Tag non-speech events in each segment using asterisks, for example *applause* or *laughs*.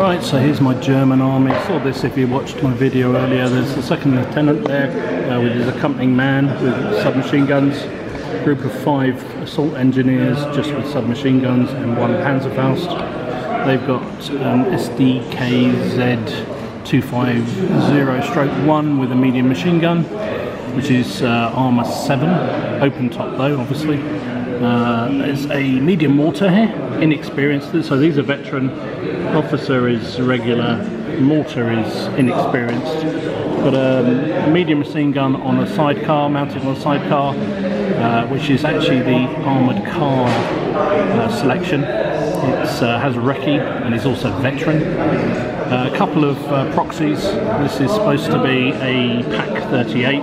Right, so here's my German army. Saw this if you watched my video earlier. There's the second lieutenant there uh, with his accompanying man with submachine guns. Group of five assault engineers just with submachine guns and one Panzerfaust. They've got um, SDKZ 250 stroke 1 with a medium machine gun, which is uh, armor 7, open top though, obviously. Uh, there's a medium mortar here, inexperienced. So these are veteran. Officer is regular. Mortar is inexperienced. Got a medium machine gun on a sidecar, mounted on a sidecar, uh, which is actually the armoured car uh, selection. It uh, has a recce and is also veteran. Uh, a couple of uh, proxies. This is supposed to be a PaK 38,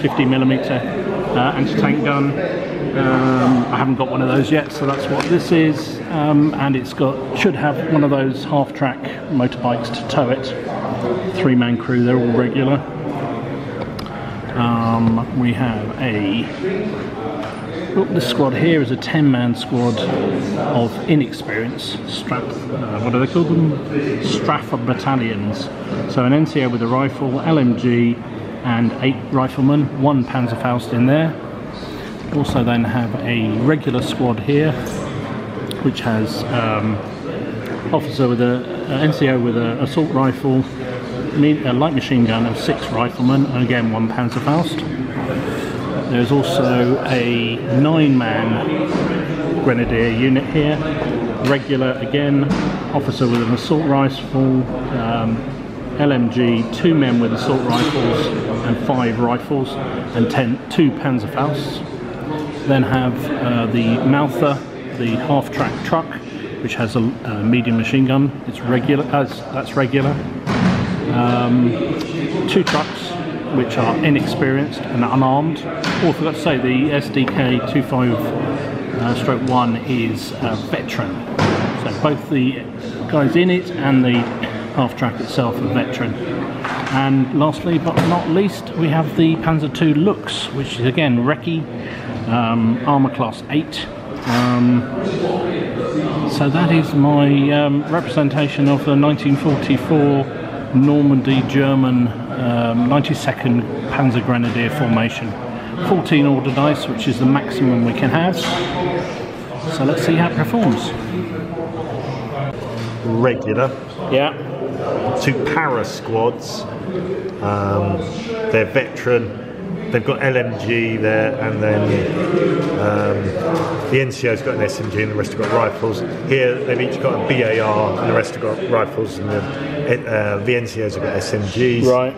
50mm uh, anti-tank gun. Um, I haven't got one of those yet, so that's what this is. Um, and it's got should have one of those half-track motorbikes to tow it. Three-man crew, they're all regular. Um, we have a Look, this squad here is a 10-man squad of inexperienced strap. Uh, what do they call them? Straffer battalions. So an NCO with a rifle, LMG, and eight riflemen, one Panzerfaust in there. Also, then have a regular squad here, which has um, officer with a, a NCO with an assault rifle, a light machine gun, and six riflemen, and again one Panzerfaust. There's also a nine-man grenadier unit here, regular again, officer with an assault rifle, um, LMG, two men with assault rifles and five rifles, and ten, two Panzerfausts. Then have uh, the Maultier, the half-track truck, which has a, a, medium machine gun. It's regular, as that's regular. Um, two trucks, which are inexperienced and unarmed. Oh, I forgot to say the SDK 25 uh, stroke 1 is a veteran. So both the guys in it and the half track itself are veteran. And lastly but not least, we have the Panzer II Luchs, which is again recce, um, armour class 8. Um, so that is my um, representation of the 1944 Normandy German um, 92nd Panzer Grenadier formation. 14 order dice, which is the maximum we can have. So let's see how it performs. Regular. Yeah. Two para squads. Um, they're veteran. They've got LMG there, and then um, the NCO's got an SMG, and the rest have got rifles. Here, they've each got a BAR, and the rest have got rifles, and the, uh, the NCO's have got SMGs. Right.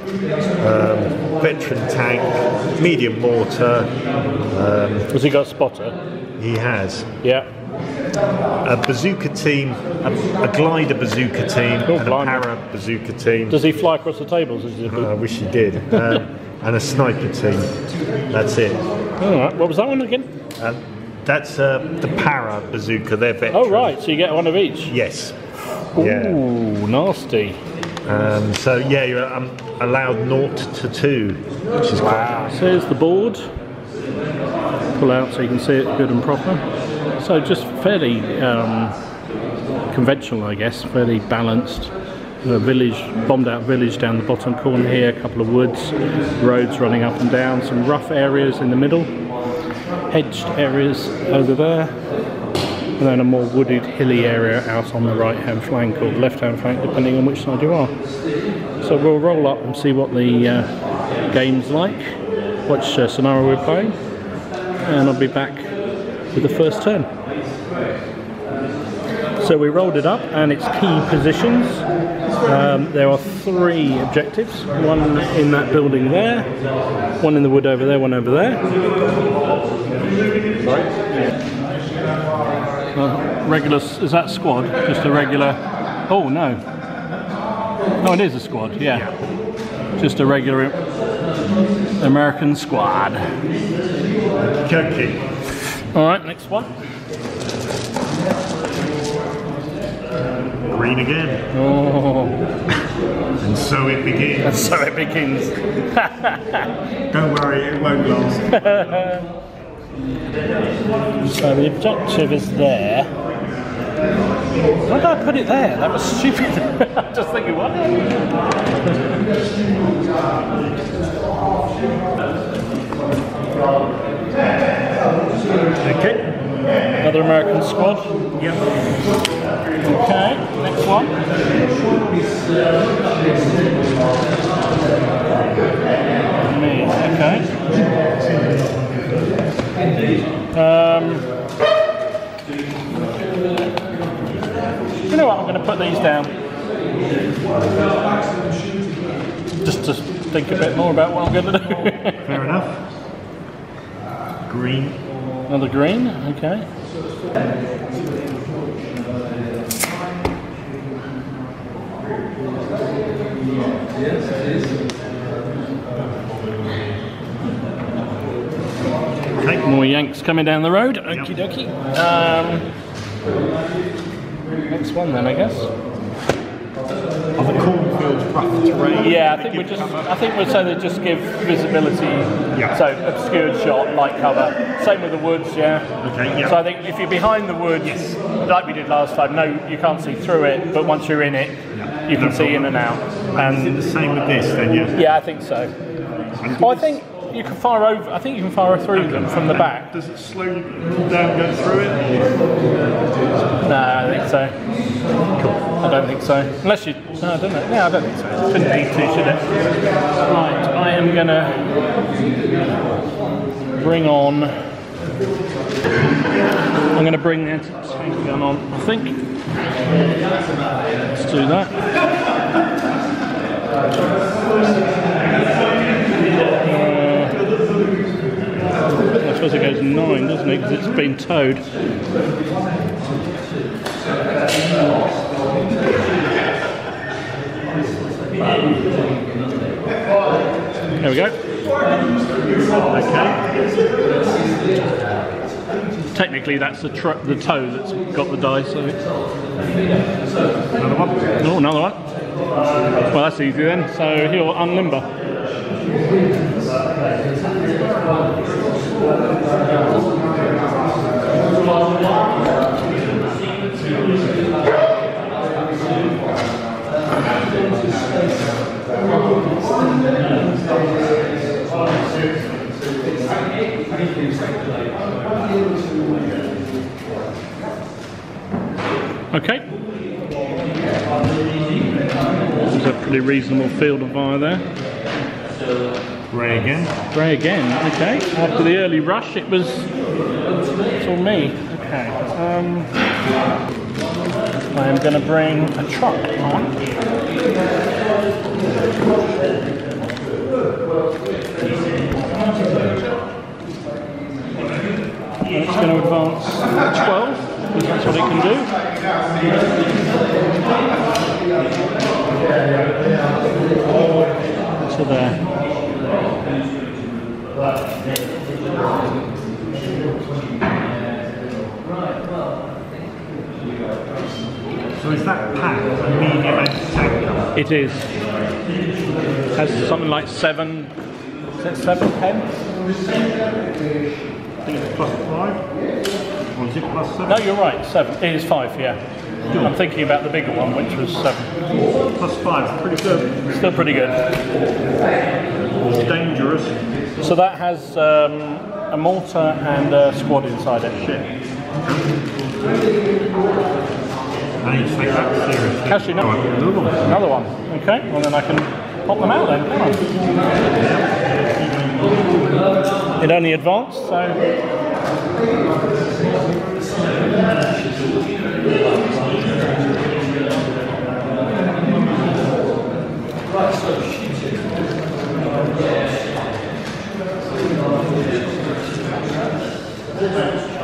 Um, veteran tank, medium mortar. Um, Has he got a spotter? he has Yeah. a bazooka team, a, a glider bazooka team, Oh, and a para bazooka team. Does he fly across the tables? He I wish he did. Um, *laughs* and a sniper team. That's it. All right. What was that one again? Um, that's uh, the para bazooka. They're veteran. Oh, right. So you get one of each. Yes. Yeah. Ooh, nasty. Um, so yeah, you're um, allowed naught to two, which is quite. So here's the board. Pull out so you can see it good and proper. So just fairly um, conventional, I guess, fairly balanced. A village, bombed out village down the bottom corner here, a couple of woods, roads running up and down, some rough areas in the middle, hedged areas over there, and then a more wooded, hilly area out on the right hand flank or left hand flank, depending on which side you are. So we'll roll up and see what the uh, game's like, which uh, scenario we're playing, and I'll be back with the first turn. So we rolled it up and its key positions. Um, there are three objectives, one in that building there, one in the wood over there, one over there. Uh, regular, is that squad? Just a regular, oh no. No, it is a squad, yeah. Just a regular American squad. Junkie. All right, next one. Green again. Oh, And so it begins. so it begins. *laughs* Don't worry, it won't last. *laughs* So the objective is there. Why did I put it there? That was stupid. *laughs* I'm just thinking, what? Okay. Another American squad. Yep. Okay, next one. Me, okay. Um, you know what, I'm going to put these down. Just to think a bit more about what I'm going to do. Fair enough. *laughs* Green. Another green, okay. Okay. More Yanks coming down the road. Okie dokie. Um, next one then, I guess. Of the cornfields, rough terrain. Yeah, I think we just. cover. I think we'd say they just give visibility. Yeah. So obscured shot, light cover. Same with the woods. Yeah. Okay, yeah. So I think if you're behind the woods, Yes. like we did last time, no, you can't see through it, but once you're in it, Yeah. you can No see in and out. And is it the same with this then, yeah? yeah, I think so. And Well, I think you can fire over. I think you can fire through them from the back. Does it slow down going through it? No, I think so. Cool. I don't think so. Unless you. No, I don't know. Yeah, I don't think so. Shouldn't need to, should it? Right, I am gonna bring on. I'm gonna bring the anti-tank gun on. I think. Let's do that. Uh, I suppose it goes nine, doesn't it? Because it's been towed. There we go. Okay. Technically, that's the the tow that's got the die. So, Another one. oh, another one. Well, that's easy then. So he'll unlimber. Okay. This is a pretty reasonable field of fire there. Grey again. Grey again, okay. After the early rush, it was it's all me. Okay. Um, I am going to bring a truck on. It's going to advance 12, because that's what it can do. To there. So is that PaK a medium gun? It is. Has something like seven. Is it seven? I think it's plus five? Or is it plus seven? No, you're right. Seven. It is five. Yeah. I'm thinking about the bigger one, which was seven. Plus five, pretty good. Still pretty good. It's dangerous. So that has um, a mortar and a squad inside it. Shit. I need to take that seriously. No. Another one. Okay, well then I can pop them out then. It only advanced, so... Amen.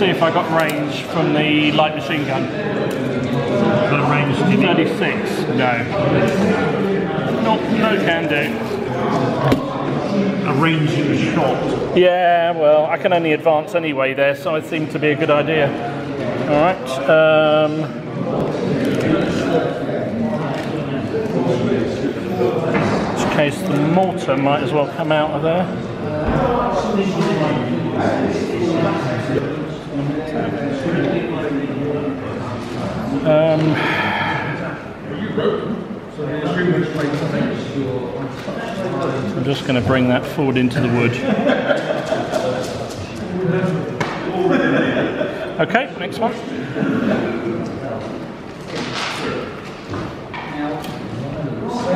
See if I got range from the light machine gun. A range in 36. No. Nope, no can do. A range in the shot. Yeah, well, I can only advance anyway there, so it seemed to be a good idea. All right. Um, in which case, the mortar might as well come out of there. Um, I'm just going to bring that forward into the wood. Okay, next one.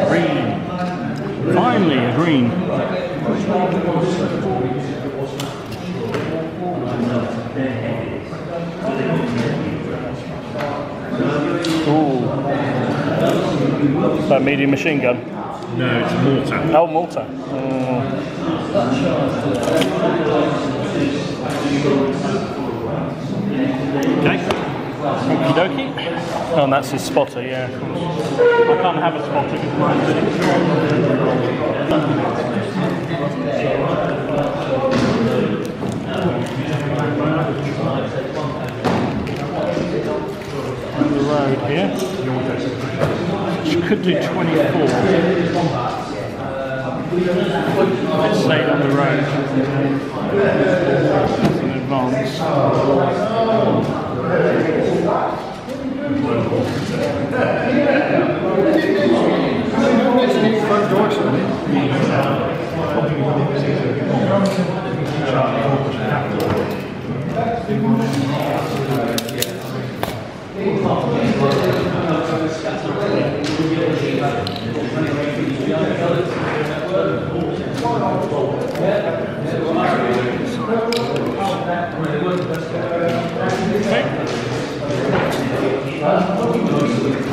Green. Finally, a green. Ooh. Is that medium machine gun? No, it's mortar. Oh, mortar. Mm. Okay. Okie dokie. Oh, and that's his spotter, yeah. I can't have a spotter because mine's on the road here. Which could do 24. Let's stay on the road. In advance.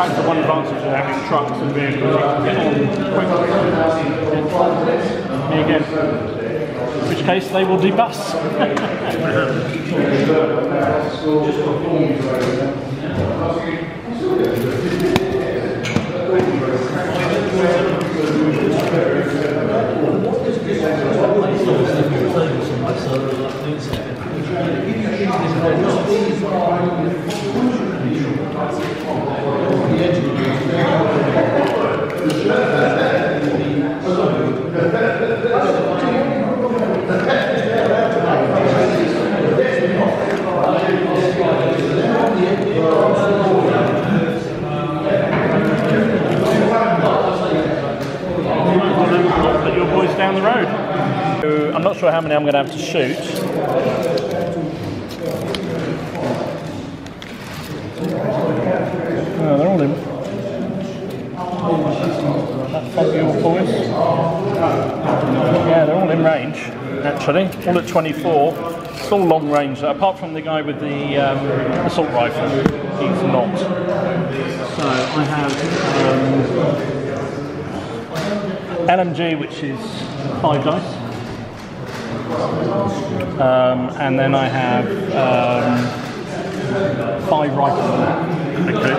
That's the one advantage of having trucks and vehicles. You can get on quickly. Me again. Case they will debus. Put your boys down the road. I'm not sure how many I'm going to have to shoot. Oh, they're all in. That. Yeah, they're all in range, actually. All at 24. It's all long range, apart from the guy with the um, assault rifle. He's not. So I have um, LMG, which is five dice. Um, and then I have um, five rifles. Okay.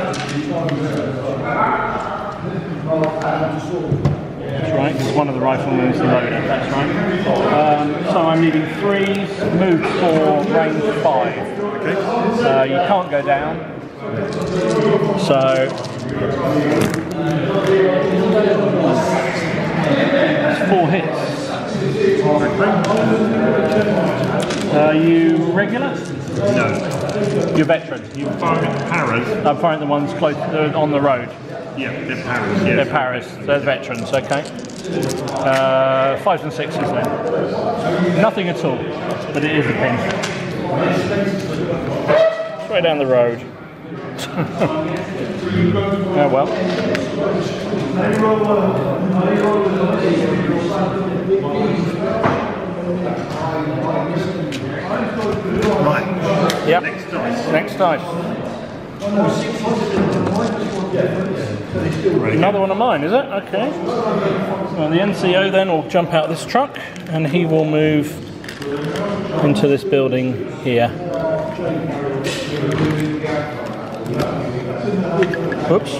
That's right, because one of the riflemen is the loader. That's right. Um, so I'm needing threes, move four, range five. Okay. Uh, you can't go down. So four hits. Are you regular? No. You're veteran. You Firing paras. I'm firing the ones close uh, on the road. Yeah, they're paras. Yeah. They're paras. They're veterans. Okay. Uh, fives and sixes then. Nothing at all, but it is a pin. Straight down the road. *laughs* oh well. Right. Yep. Next dice. Next dice. Another one of mine, is it? Okay. Well, the NCO then will jump out of this truck and he will move into this building here. Oops.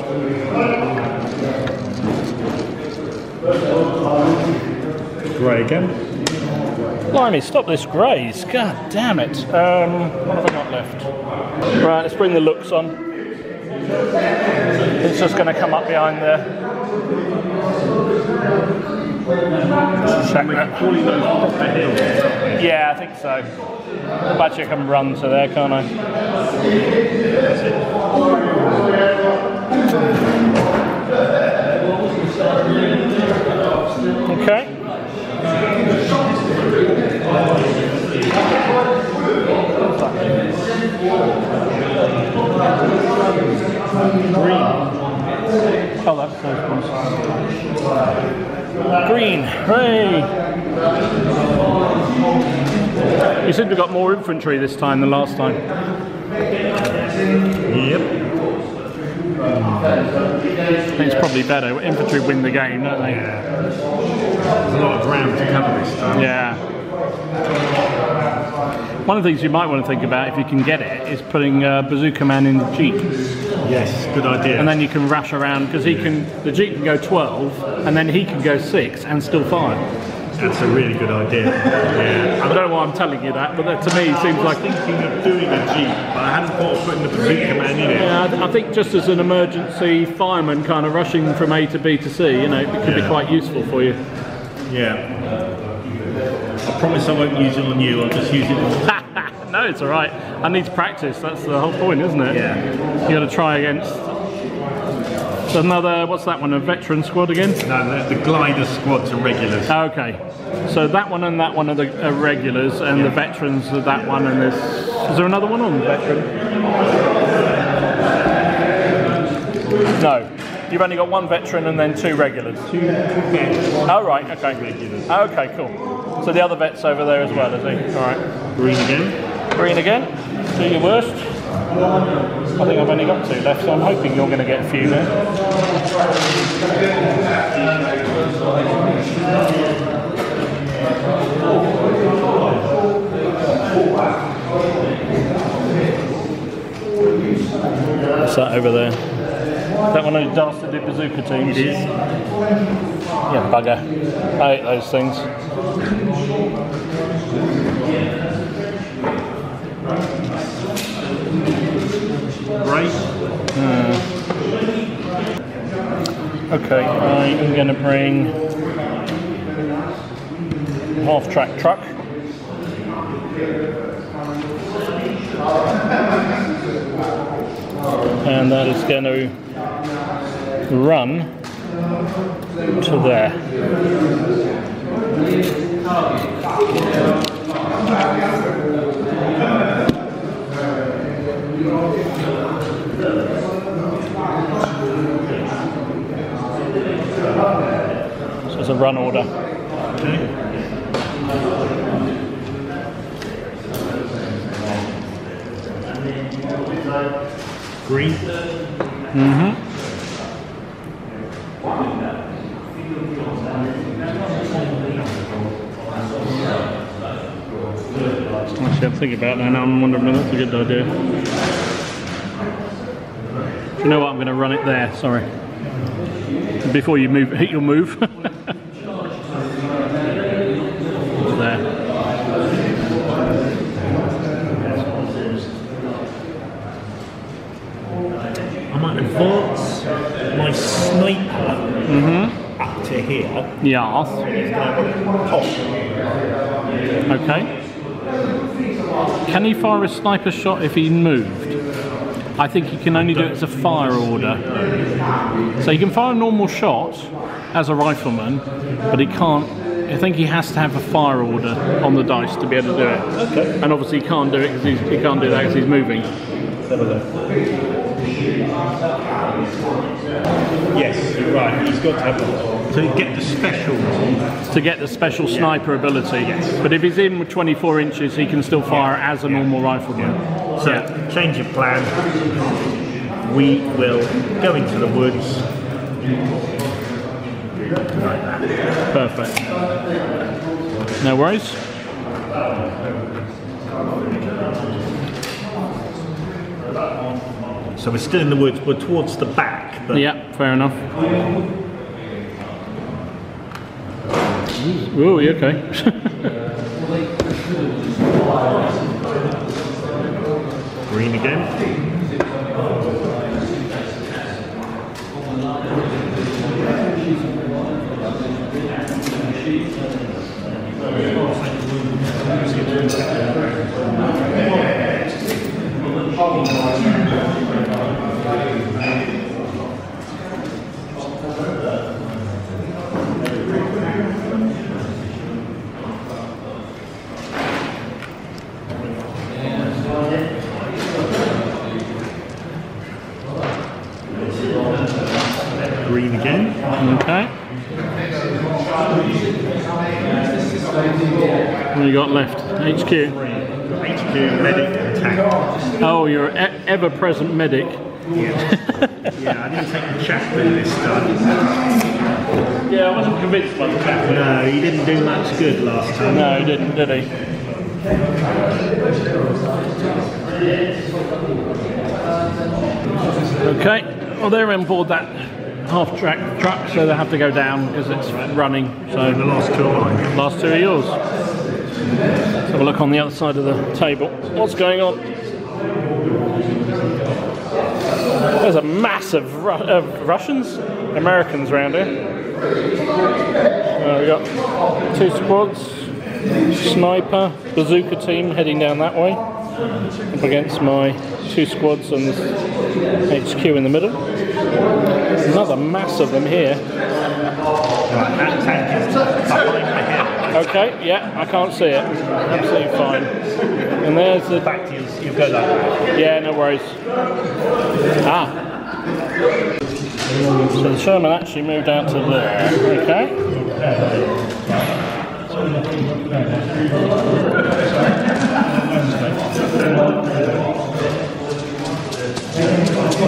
Grey again. Blimey, stop this graze. God damn it. Um, what have I got left? Right, let's bring the Luchs on. It's just going to come up behind there. Yeah, I think so. Bet you can run to there, can't I? Okay. Green. Oh, that's those. Green, hooray! You seem to have got more infantry this time than last time. Yep. I think it's probably better. Infantry win the game, don't they? There's a lot of ground to cover this time. Yeah. One of the things you might want to think about, if you can get it, is putting uh, Bazooka Man in the Jeep. Yes, good idea. And then you can rush around, because he can, the Jeep can go 12, and then he can go 6 and still fire. That's a really good idea. Yeah. I don't know why I'm telling you that, but that to me it seems was like. thinking of doing a Jeep, but I hadn't thought of putting the man in it. Yeah, I- I think just as an emergency fireman kind of rushing from A to B to C, you know, it could be quite useful for you. Yeah. I promise I won't use it on you, I'll just use it on *laughs* no, it's all right. I need to practice. That's the whole point, isn't it? Yeah. You got to try against. So another, what's that one? A veteran squad again? No, the, the glider squads are regulars. Okay. So that one and that one are the are regulars, and the veterans are that one. And there's is there another one on the veteran? No. You've only got one veteran and then two regulars. Two vets, Oh right. Okay. regulars. Okay. Cool. So the other vet's over there as well, is he? All right. Green again. Green again. Do your worst. I think I've only got two left, so I'm hoping you're going to get a few there. What's that over there? That one of those dastardly bazooka teams? It is. Yeah, bugger. I hate those things. Grey. Hmm. Okay, I am going to bring half track truck. And that is going to run to there. It's a run order. Green. Mm-hmm. Actually, I'm thinking about that now. I'm wondering if that's a good idea. Do you know what? I'm going to run it there. Sorry. Before you move, *laughs* hit your move. *laughs* there. I might advance my sniper up to here. Yes. He's going to pop. Okay. Can he fire a sniper shot if he moved? I think he can only do it as a fire order. So he can fire a normal shot as a rifleman, but he can't. I think he has to have a fire order on the dice to be able to do it. Okay. And obviously he can't do it because he can't do that because he's moving. Yes, you're right. He's got to have. So you get the special to get the special sniper ability. But if he's in with 24 inches, he can still fire as a normal rifleman. So Yeah. change of plan. We will go into the woods. Like. Perfect. No worries. So we're still in the woods, we're towards the back, but Yeah, fair enough. Oh, you okay? *laughs* green again. You got left? HQ. HQ, medic, attack. Oh, you're e- ever-present medic. *laughs* Yeah, I didn't take the chaplain this time. Yeah, I wasn't convinced by the chaplain. No, he didn't do much good last time. No, he didn't, did he? Okay, well they're on board that half-track truck, so they have to go down because it's running. So the last two are mine. last two are yours. Let's have a look on the other side of the table. What's going on? There's a massive Ru- uh, Russians, Americans around here. Uh, we got two squads, sniper, bazooka team heading down that way, up against my two squads and HQ in the middle. Another mass of them here. Right, that tank is behind my head. Okay, yeah, I can't see it. Absolutely fine. And there's the Back to you, you go like that. Yeah, no worries. Ah. So the Sherman actually moved out to there. Okay.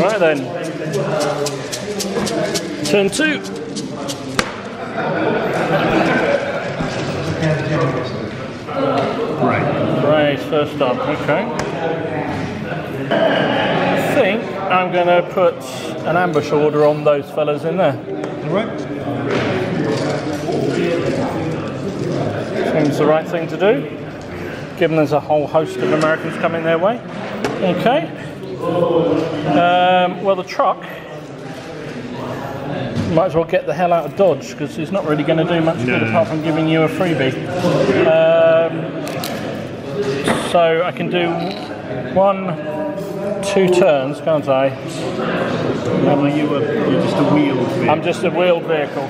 Right then. Turn two. Right, first up, okay. I think I'm going to put an ambush order on those fellas in there. Alright. Seems the right thing to do, given there's a whole host of Americans coming their way. Okay. Um, well, the truck might as well get the hell out of Dodge because it's not really going to do much good apart from giving you a freebie. Um, so I can do one, two turns, can't I? Are you, a, you're just a wheeled vehicle? I'm just a wheeled vehicle.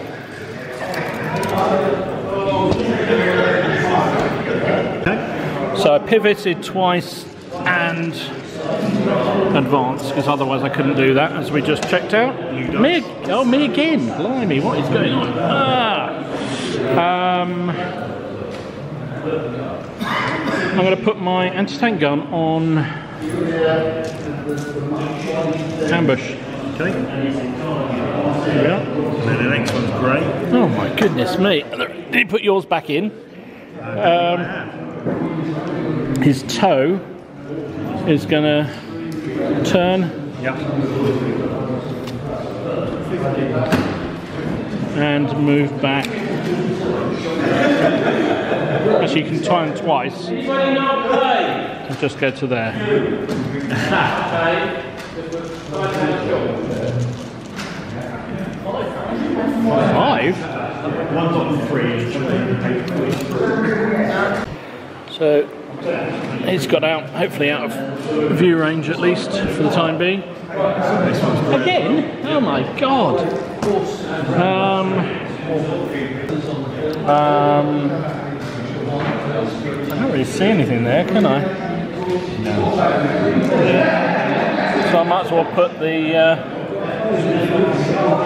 Okay. So I pivoted twice and advanced because otherwise I couldn't do that as we just checked out. Me, oh, me again. Blimey, what is going on? Ah. Um, I'm going to put my anti-tank gun on ambush. Okay. Are. And then the next one's grey. Oh my goodness me. Did you put yours back in? Um, his tow is going to turn Yep. and move back. Actually, you can turn twice. And just go to there. Five? So it's got out, hopefully out of view range at least for the time being. Again? Oh my god! Um, um, I can't really see anything there, can I? No. So I might as well put the uh,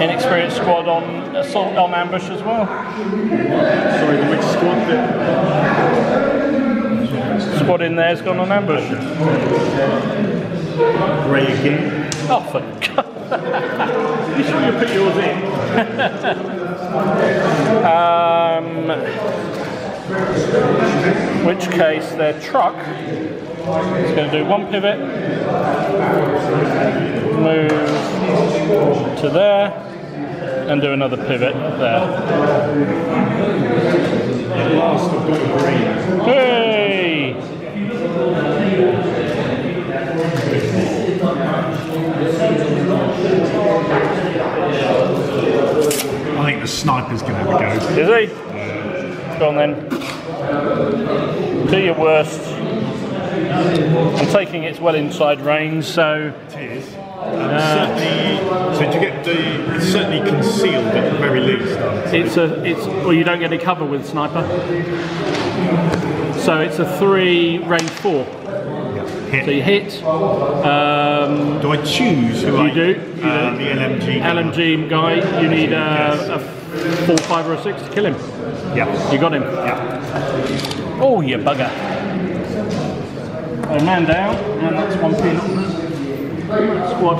inexperienced squad on assault on ambush as well. Sorry, the which squad bit? Squad in there's gone on ambush. Grey again. Oh, for *laughs* God. You sure you put yours in? *laughs* Um, In which case their truck is going to do one pivot, move to there, and do another pivot there. Hey! I think the sniper's going to have a go. Is he? Go on then. Do your worst. I'm taking it's well inside range, so It is. Certainly, so do you get the? It's certainly concealed at the very least. it's a it's well you don't get any cover with sniper. So it's a three range four. Hit. So you hit. Um, do I choose who I do. You Uh, do. the LMG. LMG guy, you need a, a four, five, or a six kill him. Yeah. You got him. Yeah. Oh, you bugger. A man down, and that's one pin squad.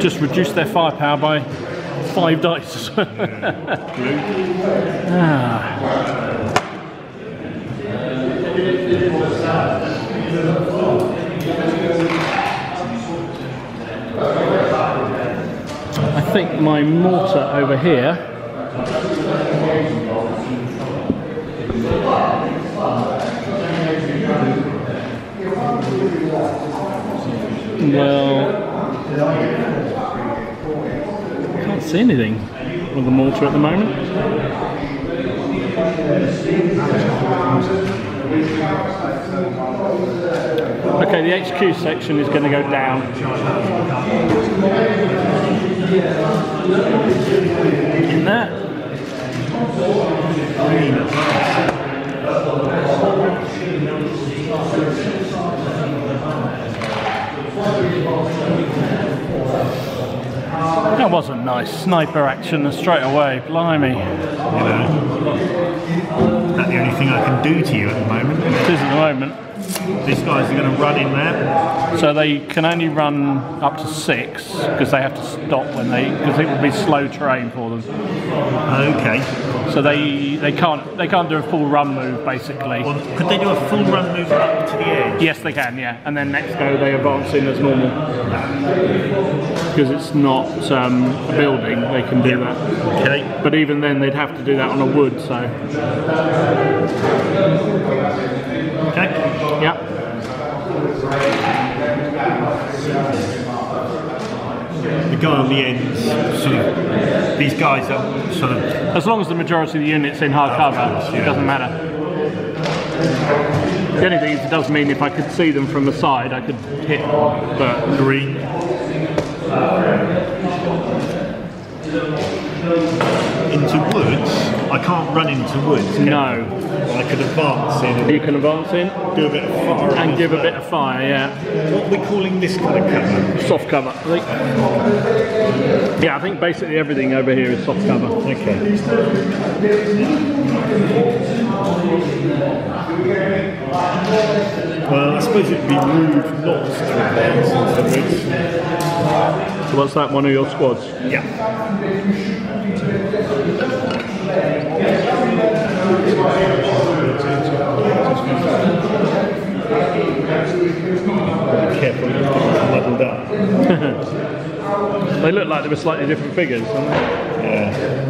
Just reduce their firepower by five dice. *laughs* Ah. Think my mortar over here Well, can't see anything with the mortar at the moment. Okay, the HQ section is going to go down. That wasn't nice. Sniper action straight away. Blimey. You know. That's the only thing I can do to you at the moment. It is at the moment. These guys are going to run in there. So they can only run up to six because they have to stop when they because it would be slow terrain for them. Okay. So they they can't they can't do a full run move basically. Well, could they do a full run move up to the edge? Yes, they can. Yeah, and then next go they advance in as normal because it's not um, a building. They can do that. Okay. But even then, they'd have to do that on a wood. So Okay. yeah. The guy on the end, sort of. These guys are sort of. As long as the majority of the unit's in hard cover, course, it doesn't matter. The only thing is it does mean if I could see them from the side, I could hit, but Green. Into woods, I can't run into woods. no. I advance in You can advance in and do a bit of fire. and give a bit of fire, yeah. What are we calling this kind of cover? Soft cover, I think. Yeah, I think basically everything over here is soft cover. Okay. Well, I suppose it'd be rude not to advance. So what's that, one of your squads? Yeah. Be careful, you muddled up. *laughs* They look like they were slightly different figures, don't they? Yeah.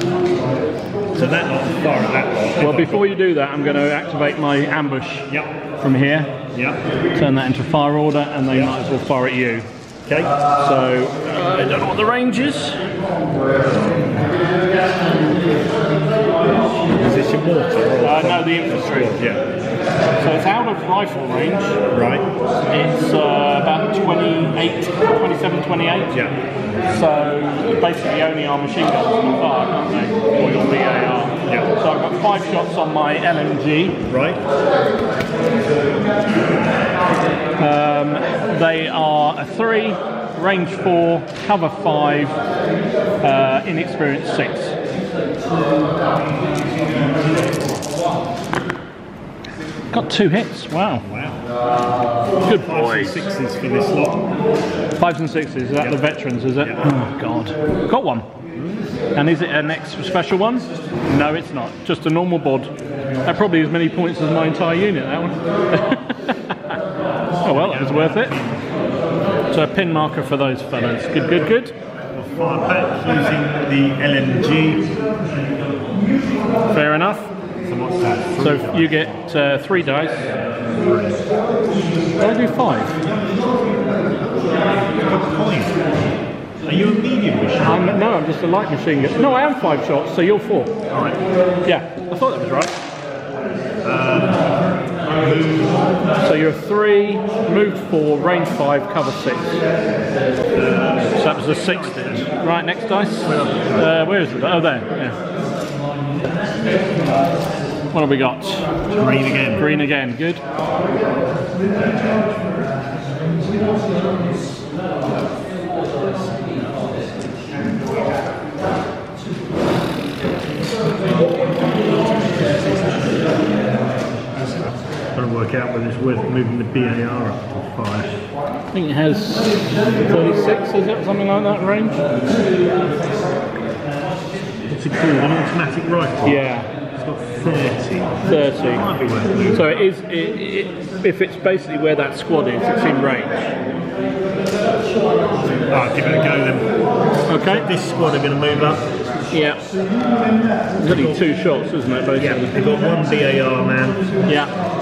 So that lot far at that lot. Well, before you do that, I'm going to activate my ambush Yep. from here, Yep. turn that into fire order, and they might as well fire at you. Okay. So, uh, I don't know what the range is. Is this your mortar? No, the infantry. Yeah. So it's out of rifle range. Right. It's uh, about 28, 27, 28. Yeah. So basically only our machine guns can fire, can't they? Or your BAR. Yeah. So I've got five shots on my LMG. Right. They are a three, range four, cover five, uh, inexperienced six. Got two hits. Wow. Wow. Good Fives boy. and sixes for this lot. Fives and sixes, is that Yeah. the veterans, is it? Yeah. Oh, God. Got one. And is it an extra special one? No, it's not. Just a normal bod. That probably as many points as my entire unit, that one. *laughs* oh, well, that was worth it. So a pin marker for those fellas. Good, good, good. Fire back using the LMG. Fair enough. So what's that? Three So dice. you get uh, three dice. Why do five? Good point. Are you a medium machine? I'm, no, I'm just a light machine. No, I am five shots, so you're four. Alright. Yeah, I thought that was right. So you're three, moved four, range five, cover six. So that was a six. Right, next dice. Uh, where is it? Oh, there. Yeah. What have we got? Green again. Green again. Good. To work out whether it's worth moving the BAR up to five. I think it has 36, is it? Something like that range? What's it called? An automatic rifle? Yeah. It's got 30. 30. Might be worth moving. So it is, it, it, if it's basically where that squad is, it's in range. Ah, give it a go then. Okay. This squad are going to move up. Yeah. There's only two shots, isn't it, Yeah, basically? they've got one BAR man Yeah.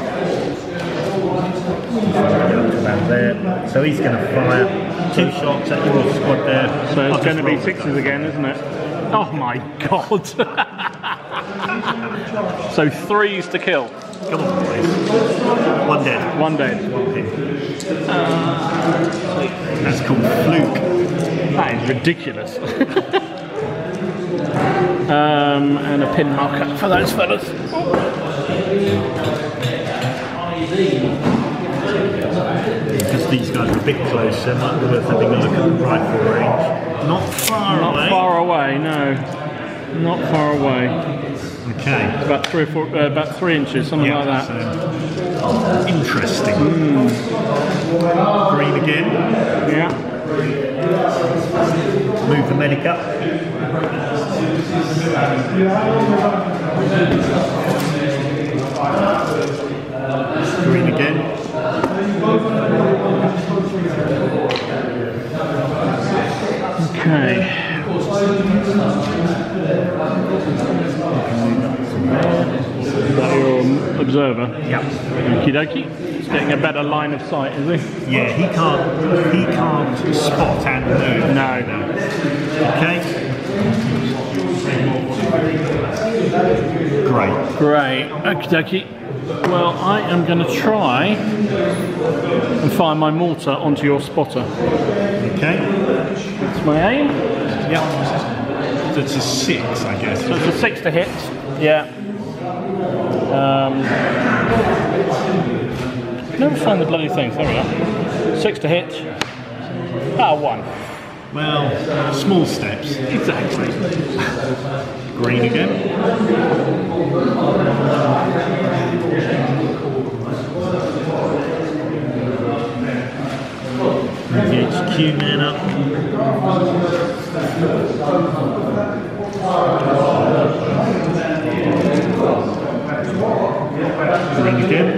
there. So he's going to fire two shots at your squad there. So it's going to be sixes again, isn't it? Oh my god. *laughs* so threes to kill. Come on, boys. One dead. One dead. One pin. That's called fluke. That is ridiculous. *laughs* um, and a pin marker for those fellas. Because these guys are a bit close, closer, might be worth having a look at the rifle range. Not far Not away. Not far away, no. Not far away. Okay. About three or four, uh, about three inches, something like that. so interesting. Green again. Yeah. Move the medic up. Green again. Okay. That your observer? Yeah. Okie dokie. He's getting a better line of sight, is he? Yeah, he can't. He can't spot and move. No, no. Okay. Great. Great. Okie dokie. Well, I am going to try and fire my mortar onto your spotter. Okay. That's my aim. Yeah. So it's a six, I guess. So it's a six to hit. Yeah. Um, never find the bloody things. There we are. Six to hit. Ah, one. Well, small steps. Exactly. Green again. HQ man up. Green again.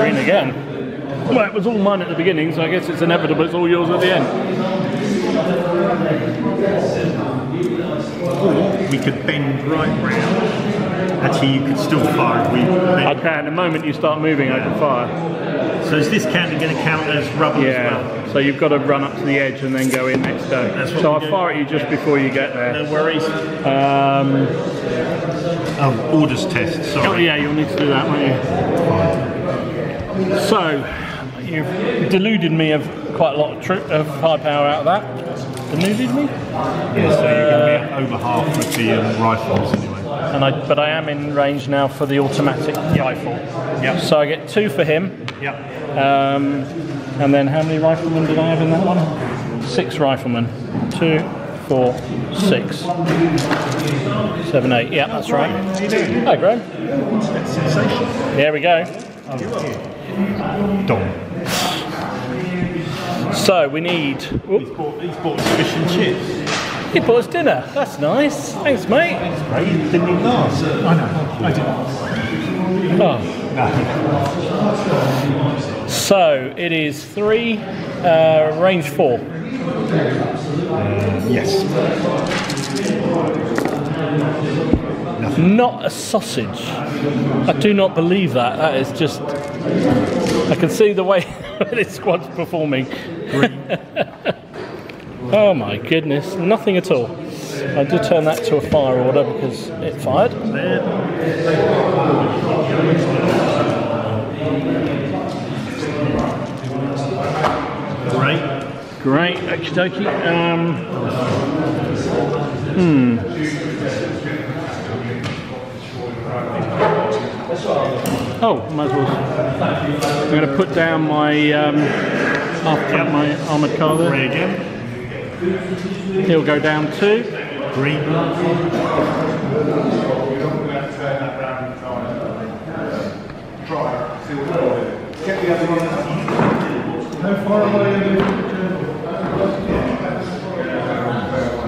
Green again. Well, it was all mine at the beginning, so I guess it's inevitable it's all yours at the end. Or we could bend right round. Actually, you could still fire if we bend. Okay, and the moment you start moving, I can fire. So is this counter going to count as rubber as well? Yeah. So you've got to run up to the edge and then go in next go. That's what So I'll do. fire at you just before you get there. No worries. Um, Oh, orders test. oh yeah, you'll need to do that, won't you? So, you've deluded me of quite a lot of, tru- of firepower out of that. Deluded me? Yeah, so you're going to be over half with the um, rifles anyway. And I, but I am in range now for the automatic rifle. Yep. So I get two for him. Yep. Um, and then how many riflemen did I have in that one? Six riflemen. Two, four, six, seven, eight. Yeah, that's right. How you doing? Hi, Graham. That's sensational. Here we go. Dom. So we need. He's bought, he's bought fish and chips. He bought us dinner. That's nice. Thanks, mate. Right? Didn't? I know. I didn't. Oh. No. So it is three, uh, range four. Yes. Not a sausage. I do not believe that. That is just. I can see the way *laughs* this squad's performing. *laughs* oh my goodness, nothing at all. I did turn that to a fire order because it fired. Great. Great, okie dokie. Um, hmm. Oh, might as well. I'm going to put down my um, after Yep. my armored car there. Again. He'll go down two. Green. *laughs*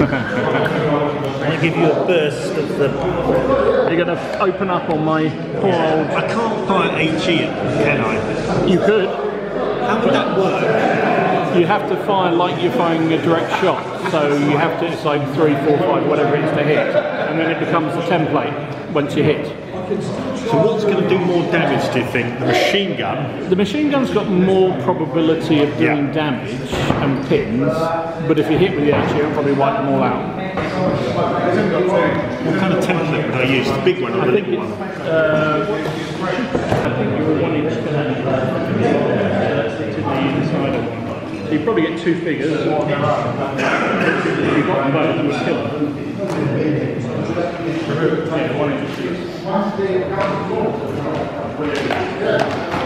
I give you a burst of the. You're going to open up on my poor old. I can't fire HE at can I? You could. How would that work? You have to fire like you're firing a direct shot. So you have to, it's like three, four, five, whatever it is to hit. And then it becomes a template once you hit. So what's going to do more damage, do you think? The machine gun? The machine gun's got more probability of doing Yeah. damage and pins, but if you hit with the HE, it'll probably wipe them all out. What kind of template would I use? The big one or I the think little one? uh, I think you were wanting to put that uh, to the inside of one. So you probably get two figures. If you got them both, you would kill them. Yeah, one inch six.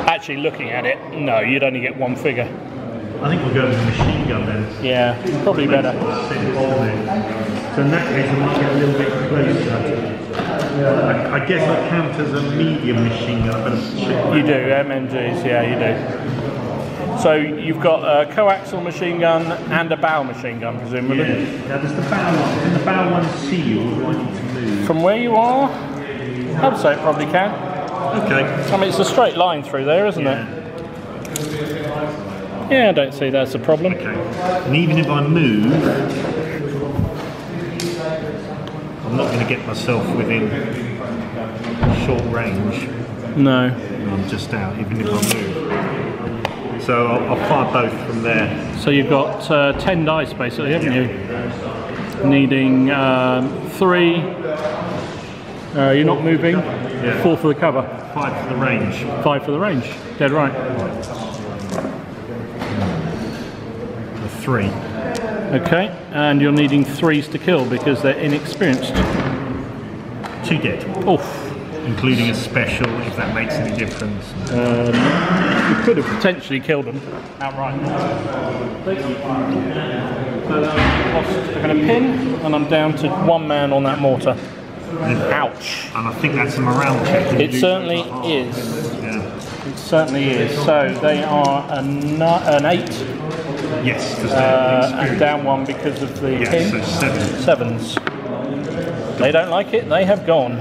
Actually, looking at it, no, you'd only get one figure. I think we'll go with the machine gun then. Yeah, probably better. So in that case, I might get a little bit closer. I, I guess I count as a medium machine gun, but a You do, MMGs, yeah, you do. So you've got a coaxial machine gun and a bow machine gun, presumably. Yeah. Now, does the bow one, can the bow one see or do I need to move? From where you are, I'd say it probably can. Okay. I mean, it's a straight line through there, isn't Yeah. it? Yeah, I don't see that's a problem. Okay. And even if I move, I'm not going to get myself within short range. No. I'm just out, even if I move. So I'll, I'll fire both from there. So you've got uh, 10 dice basically, haven't you? Needing um, three. Uh, you're not moving. Yeah. Four for the cover. Five for the range. Five for the range. Dead right. A three. Okay. And you're needing threes to kill because they're inexperienced. Two dead. Oof. Including a special, if that makes any difference. You could have potentially killed them outright. So I've lost a pin, and I'm down to one man on that mortar. Ouch. And I think that's a morale check. It certainly is. Yeah. It certainly is. So they are a ni- an eight, Yes, uh, and down one because of the pin. so seven. Sevens. They don't like it. They have gone.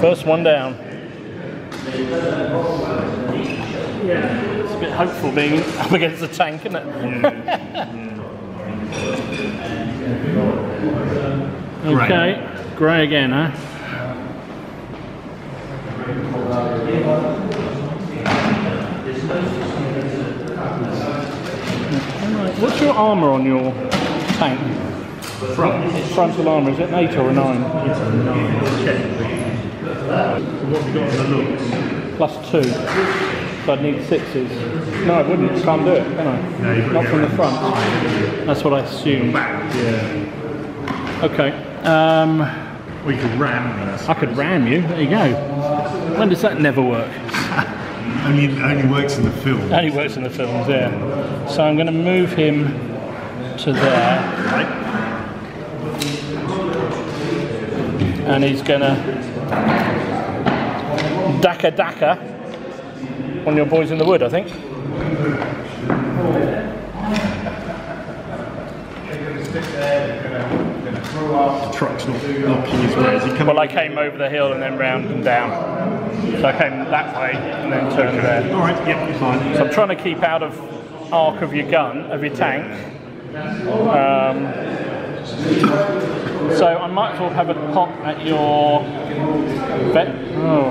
First one down. Yeah, it's a bit hopeful being up against the tank, isn't it? *laughs* Grey. Okay, grey again, huh? What's your armour on your tank? Front. Frontal armour, is it an 8 or a 9? It's a nine. Check. So what have got on the Luchs? Plus 2. So I'd need sixes. No, I wouldn't. Can't do it, can I? No, you've got to Not from the front. That's what I assumed. Back. Yeah. Okay. Um, Or you could ram me. I could ram you. There you go. When does that never work? *laughs* Only, only works in the film. Only works in the films, yeah. So I'm going to move him to there, Right? And he's going to Daka Daka on your boys in the wood, I think. The truck's not his way. Is he? Well, I came over the hill and then round and down. So I came that way and then turned there. All right, yep, fine. So I'm trying to keep out of arc of your gun, of your tank. Um, so I might as well have a pop at your bet. Oh.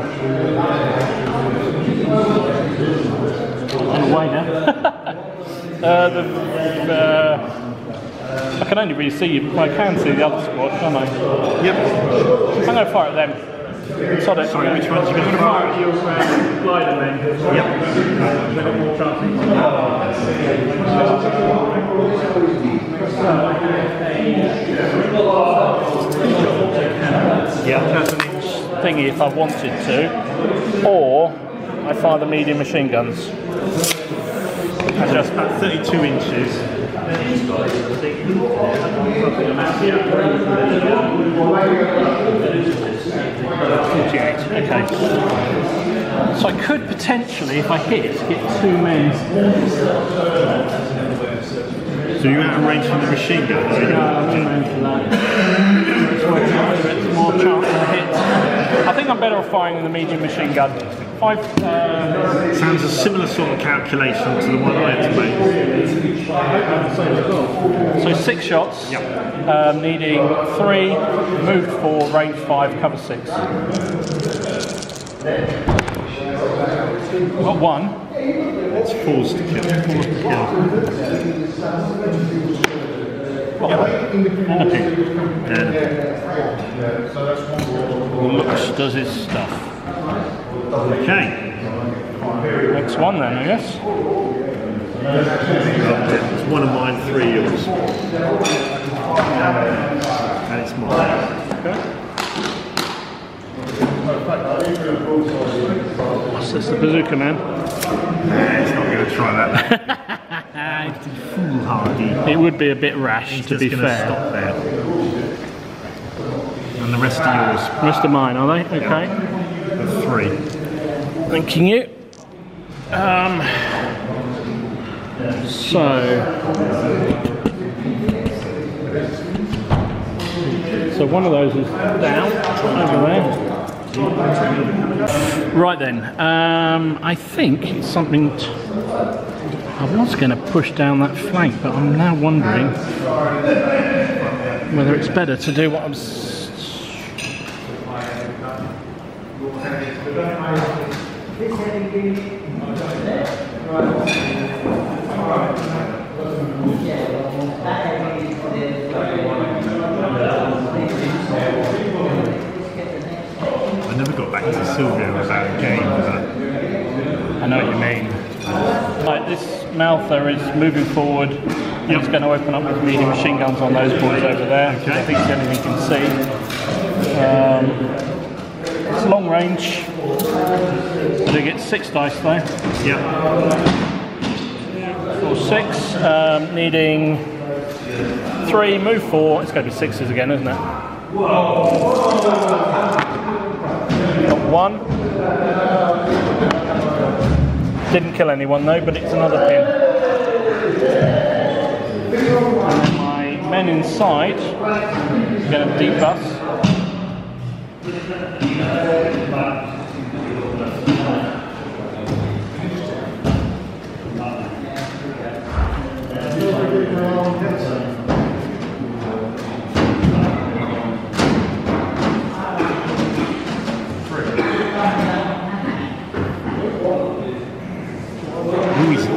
On the way now. uh, the, uh, I can only really see you. But I can see the other squad, can't I? Yep. I'm going to fire at them. It. Sorry, which ones going to fire fire? at your uh, glider then. Yep. They've got more chances. Yeah. Has an inch thingy if I wanted to, or I fire the medium machine guns. And just about 32 inches. Okay. So I could potentially, if I hit, get two men. So you're out of range from the machine gun. are? No, I'm in range for that. It's more- It's more chance of a hit. I think I'm better off firing the medium machine gun. Five. Uh, Sounds a similar sort of calculation to the one I had to make. so six shots. Yep. Um, needing three, moved four, range five, cover six. Got one. Forced to kill. Forced to kill. Luchs does his stuff. Okay. Next one then, I guess. It's one of mine, three yours. And it's mine. What's this, the bazooka man? Nah, it's not going to try that. *laughs* Foolhardy. It would be a bit rash, He's to just be fair. stop there. And the rest are yours. The Rest of mine, are they? Okay. The three. Thanking you. Um, so, so one of those is down over there. Right then, um, I think it's something. I was going to push down that flank, but I'm now wondering whether it's better to do what I'm. S- I never got back to Sylvia about but I know what you mean. Like this Maultier is moving forward. and It's going to open up with medium machine guns on those boys over there. Okay. I think it's the only thing you can see. Um, it's long range. They get six dice though. yeah. Or six. Um, needing three, move four. It's going to be sixes again, isn't it? Got one. Didn't kill anyone though, but it's another pin. My men inside going to deep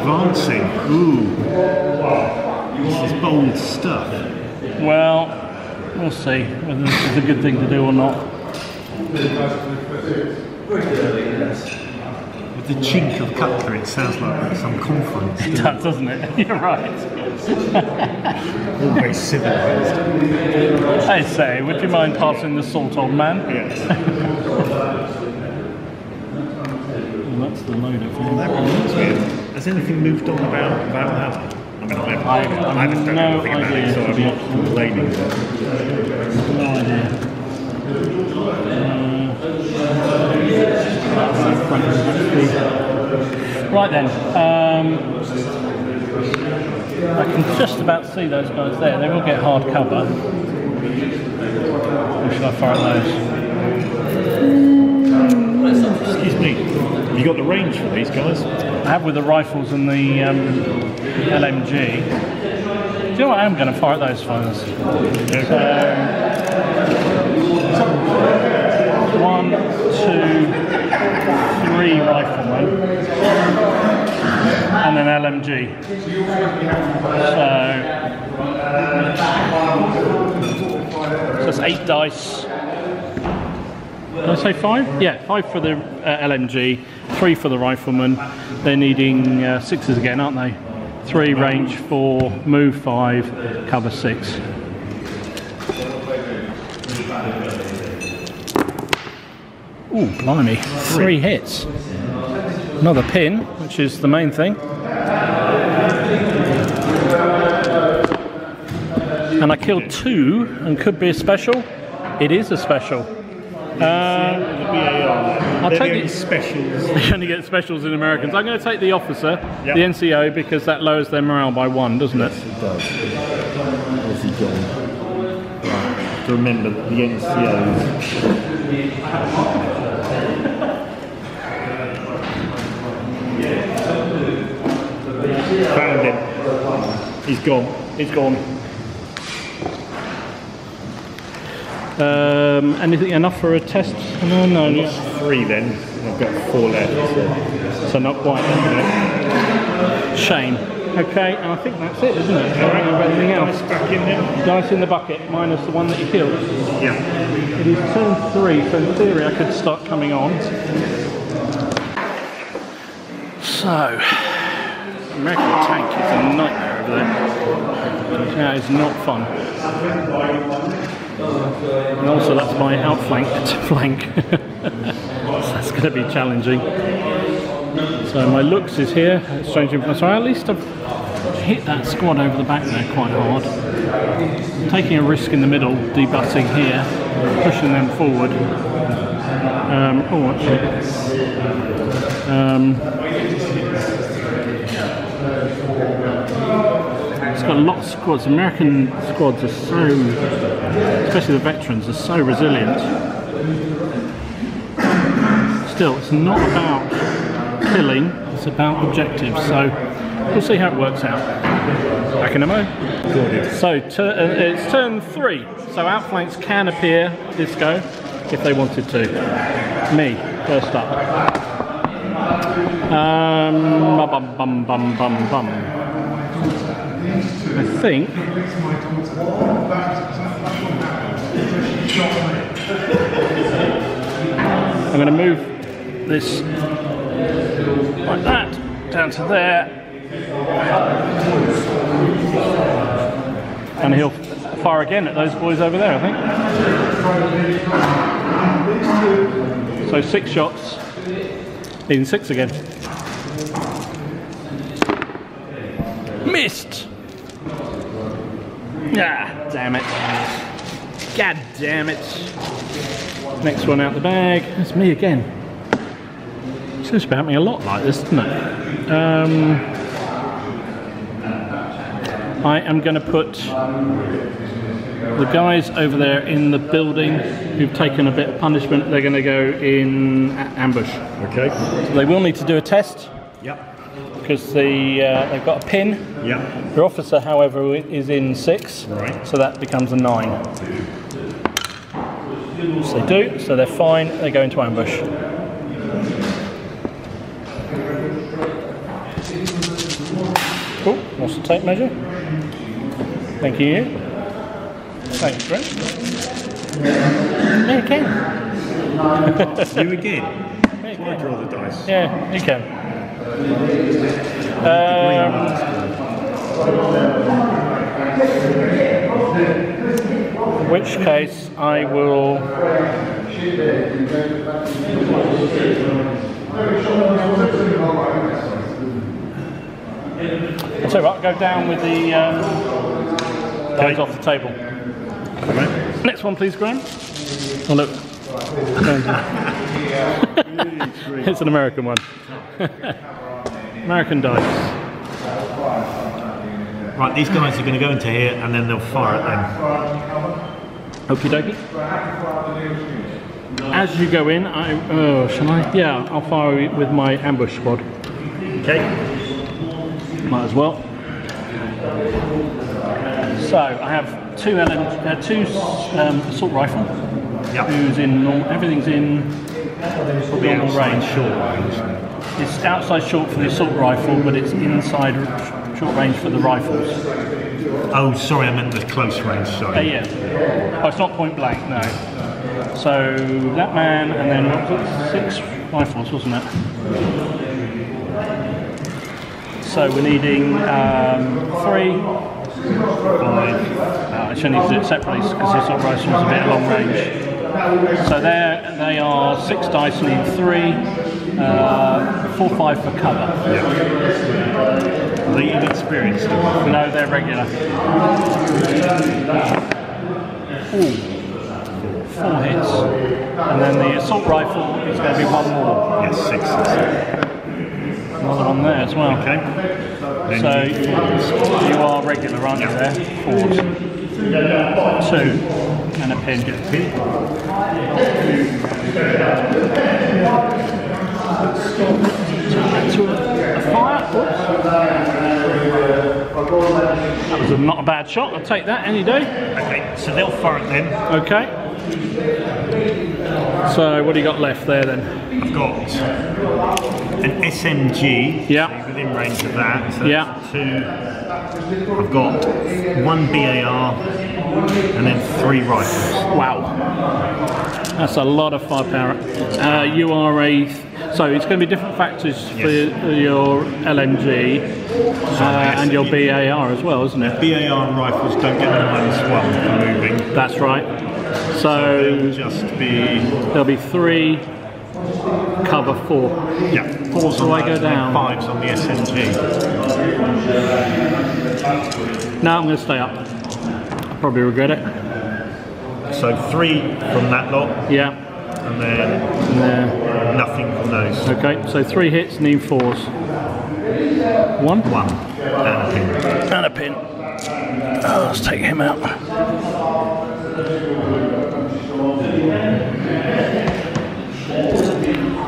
advancing. Ooh. This is bold stuff. Well, we'll see whether this is a good thing to do or not. With the chink of cutlery, it sounds like some conference. *laughs* It does, doesn't it? *laughs* You're right. *laughs* All very civilised. I say, would you mind passing the salt, old man? Yes. Well, that's the loader for That me. Has anything moved on about about that? I mean, I haven't, I I have haven't done no anything about idea, it, so I'm not complaining. No idea. Uh, Right then, um, I can just about see those guys there. They will get hard cover. Or should I fire at those? Excuse me. Have you got the range for these guys? Have with the rifles and the um, LMG. Do you know what? I am going to fire those phones. One, two, three riflemen, and an LMG. So, so it's eight dice. Did I say five? Yeah, five for the uh, LMG, three for the rifleman. They're needing uh, sixes again, aren't they? Three range four, move five, cover six. Ooh, blimey, three hits. Another pin, which is the main thing. And I killed two, and could be a special. It is a special. Uh, the I'll take the specials. *laughs* You only get specials in Americans. I'm going to take the officer, Yep. the NCO, because that lowers their morale by one, doesn't it? It does. Where's he gone? Right. To remember that the NCOs. Found him. He's gone. He's gone. Um, anything enough for a test? No, no, no. three then. I've got four left. So. So not quite. Okay. Shame. Okay, and I think that's it, isn't it? I don't have anything else. Dice back in there. Dice in the bucket, minus the one that you killed. Yeah. It is turn three, so in theory I could start coming on. So, American tank is a nightmare over there. Yeah, it's not fun. And also that's my outflanked flank. so *laughs* that's going to be challenging. So my Luchs is here, strange influence. So at least I've hit that squad over the back there quite hard. Taking a risk in the middle, debussing here, pushing them forward. Um, oh, actually. Um, it's got a lot of squads. American squads are so, especially the veterans, are so resilient. Still, it's not about killing, it's about objectives. So we'll see how it works out. Back in a mo. So tur- uh, it's turn three. So outflanks can appear disco if they wanted to. Me, first up. Um, bum bum bum bum bum. I think. I'm going to move this like that down to there, and he'll fire again at those boys over there. I think. So six shots, in six again. Missed. Ah, damn it. God damn it. Next one out the bag. It's me again. Seems to be happening a lot like this, doesn't it? Um, I am going to put the guys over there in the building who've taken a bit of punishment. They're going to go in ambush. Okay. So they will need to do a test Yep. because the, uh, they've got a pin. Yep. Their officer, however, is in six, Right. so that becomes a nine. So they do, so they're fine, they go into ambush. Cool, what's the tape measure? Thank you. Thanks, Brent. Yeah, you can. *laughs* You again. Yeah, you can. draw the dice. Yeah, you can. In which case, I will. I'll tell you what, I'll go down with the um, off the table. Right. Next one, please, Graham. Oh, look, *laughs* it's an American one. American dice. Right, these guys are going to go into here and then they'll fire at them. Okie dokie. As you go in, I oh, shall I? Yeah, I'll fire with my ambush squad. Okay. Might as well. So I have two LM, uh, two um, assault rifle. Yep. Who's in norm, everything's in Probably normal range. short range. It's outside short for the assault rifle, but it's inside short range for the rifles. Oh, sorry, I meant the close range. Uh, Sorry. yeah. Oh, it's not point blank, no. So that man, and then what was it? Six rifles, wasn't it? So we're needing um, three. Five. Uh, I should need to do it separately because the assault rifle is a bit long range. So there, they are six dice, need three, uh, four, five for cover. Yeah. Are they inexperienced? No, they're regular. Ooh. Four hits. And then the assault rifle is going to be one more. Yes, sixes. Another one there as well. Okay. Then So you you are regular, aren't you there? Fours. Two. And a pin. To a fire. Whoops. That was a, not a bad shot. I'll take that any day. Okay, so they'll fire at them. Okay. So what do you got left there then? I've got an SMG. Yeah. so Within range of that. So Yeah. Two. I've got one BAR and then three rifles. Wow. That's a lot of firepower. Uh, you are a so it's going to be different factors for your LMG uh, and your BAR as well, isn't it? BAR rifles don't get the minus one for moving. That's right. They'll So just be there'll be three, cover four. yeah fours So on I go then down. fives on the SMG. Now I'm going to stay up. I'll probably regret it. So three from that lot Yeah. and then And there. nothing those. Okay. So three hits, need fours. One. One and a pin. And a pin. Oh, let's take him out.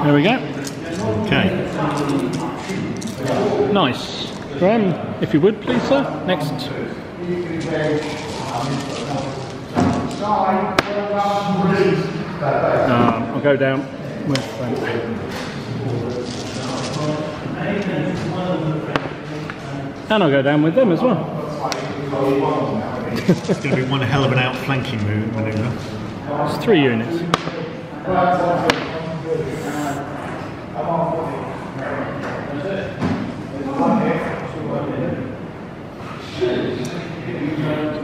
There we go. Okay. Nice. Graham, if you would please, sir. Next. Um, I'll go down with Frank. And I'll go down with them as well. It's going to be one hell of an outflanking move maneuver. It's three units.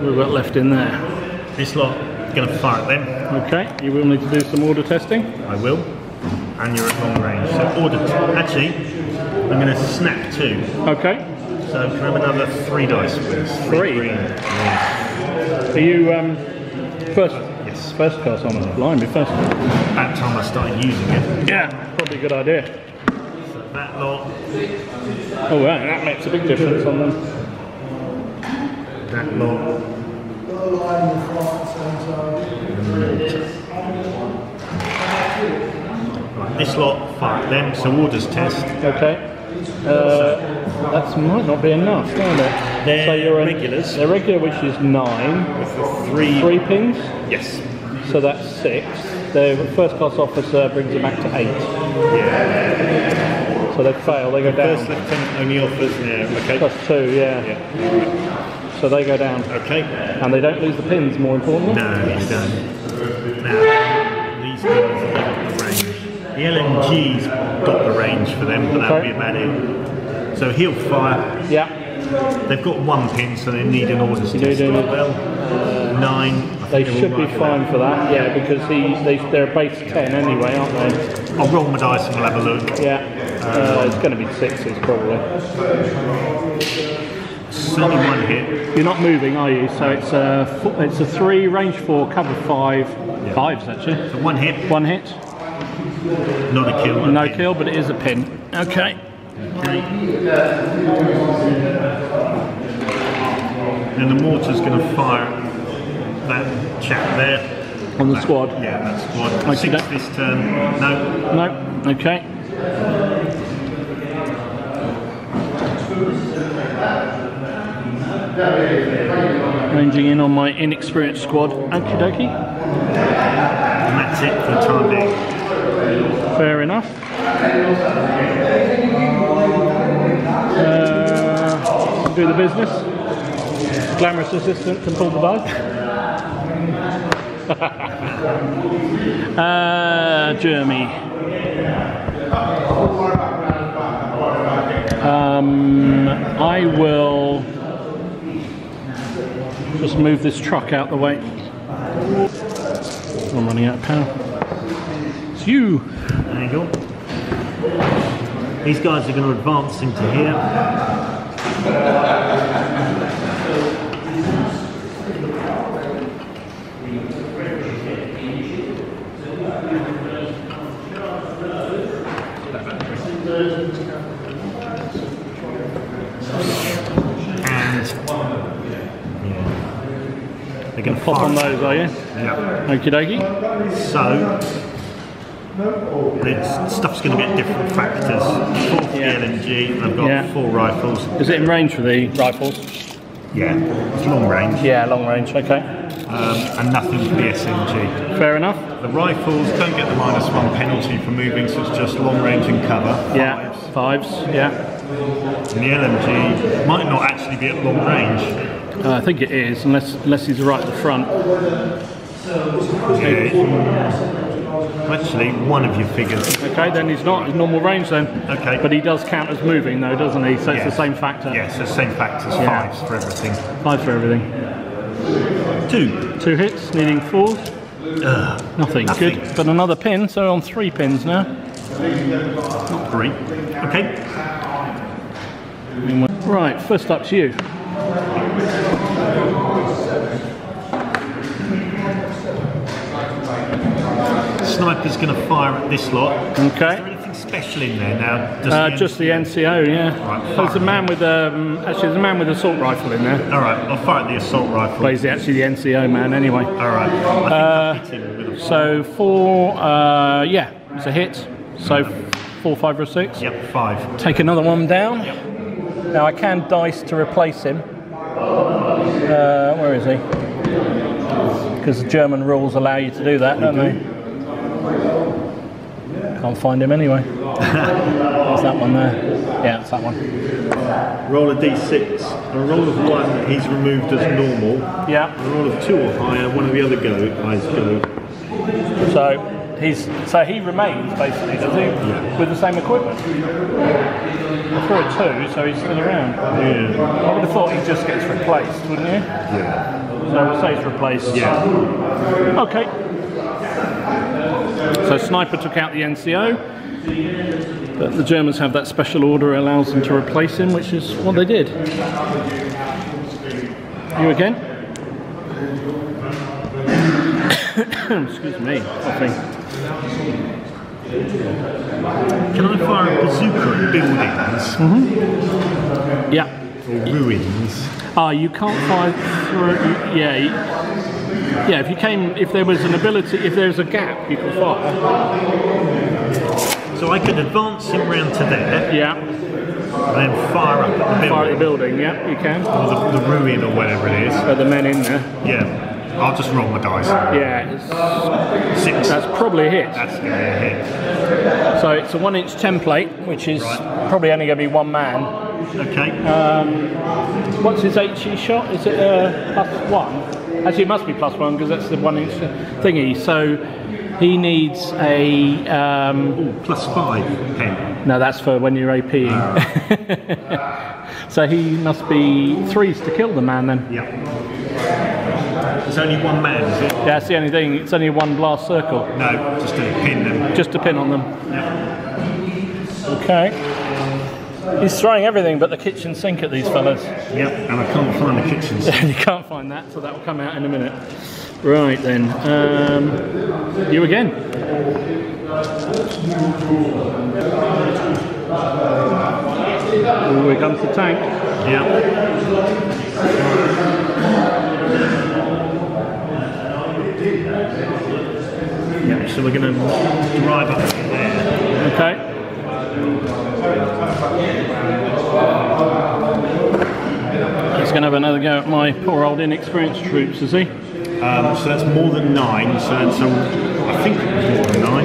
We've got left in there. This lot going to fire at them. Okay, you will need to do some order testing. I will. And you're at long range. So order. Actually, I'm going to snap two. Okay, So can I have another three dice, please? Three? green. Yes. are you um, first? Yes. First class on it. Blimey, first. That time I started using it. Yeah, probably a good idea. So that lot, Oh, wow, that makes a big difference on them. that lot. Right, this lot at them. So orders test. Okay. Uh, that might not be enough, won't it? They're so you're regulars. They're regular, which is nine. With three. Three pings, Yes. so that's six. The first class officer brings it back to eight. Yeah. So they fail, they go First down. lieutenant only offers. Yeah. Okay. Plus two, yeah. Yeah. So they go down. Okay. And they don't lose the pins, more importantly. No, you don't. Now, these guys the LMG's got the range for them, but that'll Okay. be about it. So he'll fire. Yeah. They've got one pin, so they need an orders You test. do it. Well, nine. They should be fine that. for that, yeah, because he, they, they're base 10 anyway, aren't they? I'll roll my dice and we'll have a look. Yeah. Uh, it's going to be sixes, probably. Only one hit. You're not moving, are you? So it's a it's a three, range four, cover five, fives actually. So one hit, One hit, not a kill. no okay. kill, but it is a pin. Okay. Okay. And the mortar's going to fire that chap there. On the That- squad. Yeah, that squad. Okay, Six that- this turn. No. No. Okay. Ranging in on my inexperienced squad. Okie dokie. And that's it for the time being. Fair enough. Uh, do the business. Glamorous assistant can pull the bug. *laughs* uh, Jeremy. Um, I will just move this truck out the way. I'm running out of power. You. There you go. These guys are going to advance into here. And yeah, they're going to Pop on those, are you? Yeah. Okie dokie. So, it's, stuff's going to get different factors. Four for the Yeah. LMG, I've got Yeah. four rifles. Is it in range for the rifles? Yeah, it's long range. Yeah, long range. Okay. Um, and nothing for the SMG. Fair enough. The rifles don't get the minus one penalty for moving, so it's just long range and cover. Yeah. Fives. Fives. Yeah. And the LMG might not actually be at long range. Uh, I think it is, unless unless he's right at the front. Yeah. Actually, one of your figures. Okay, then he's not. He's normal range then. Okay. But he does count as moving though, doesn't he? So it's Yes. the same factor. Yes, the same factors, Yeah. fives for everything. Five for everything. Two. Two hits, needing fours. Nothing. nothing. Good. But another pin, so on three pins now. Not three. Okay. Right, first up to you. Sniper's going to fire at this lot. Okay. Is there anything special in there now? Does Uh, the just the NCO, yeah. Right, There's a man with um, actually there's a man with an assault rifle in there. All right, I'll fire at the assault rifle. But he's actually the NCO man anyway. All right. I think I'll hit him with a So four, uh, yeah, it's a hit. So four, five, or six. Yep, five. Take another one down. Now I can dice to replace him. Uh, where is he? Because the German rules allow you to do that, don't they? Can't find him anyway. *laughs* There's that one there. Yeah, it's that one. Roll a d6. On a roll of one, he's removed as normal. Yeah. On a roll of two or higher, one of the other go guys go. So he's so he remains basically, does he? Yeah. With the same equipment. I threw a two, so he's still around. Yeah. I would have thought he just gets replaced, wouldn't you? Yeah. So we'll say it's replaced. Yeah. Okay. So Sniper took out the NCO, but the Germans have that special order allows them to replace him, which is what they did. You again? *coughs* Excuse me, coughing. Can I fire a bazooka at buildings Yeah. or ruins? Ah, you can't fire through. Yeah. Yeah, if you came, if there was an ability, if there's a gap, you can fire. So I could advance him round to there Yeah, and then fire up at the fire at the building. building. Yeah, you can. Or the, the ruin or whatever it is. But the men in there. Yeah. I'll just roll my dice. Yeah, it's, Six. that's probably a hit. That's going to be a hit. So it's a one-inch template, which is Right. probably only going to be one man. Okay. What's his HE shot? Is it uh, plus one? Actually, it must be plus one because that's the one-inch thingy. So he needs a. Um, Ooh, plus five pen. no, that's for when you're APing. *laughs* so he must be threes to kill the man then. Yeah. There's only one man, is it? Yeah, that's the only thing. It's only one blast circle, No, just a pin them. just to pin on them. Yep. Okay. He's throwing everything but the kitchen sink at these fellas. Yep, and I can't find the kitchen *laughs* sink. you can't find that, so that will come out in a minute. Right then, um, you again. Oh, here comes the tank. Yep. Yeah, so we're going to drive up there. Okay. He's going to have another go at my poor old inexperienced troops, is he? Um, so that's more than nine. So that's a, I think it was more than nine.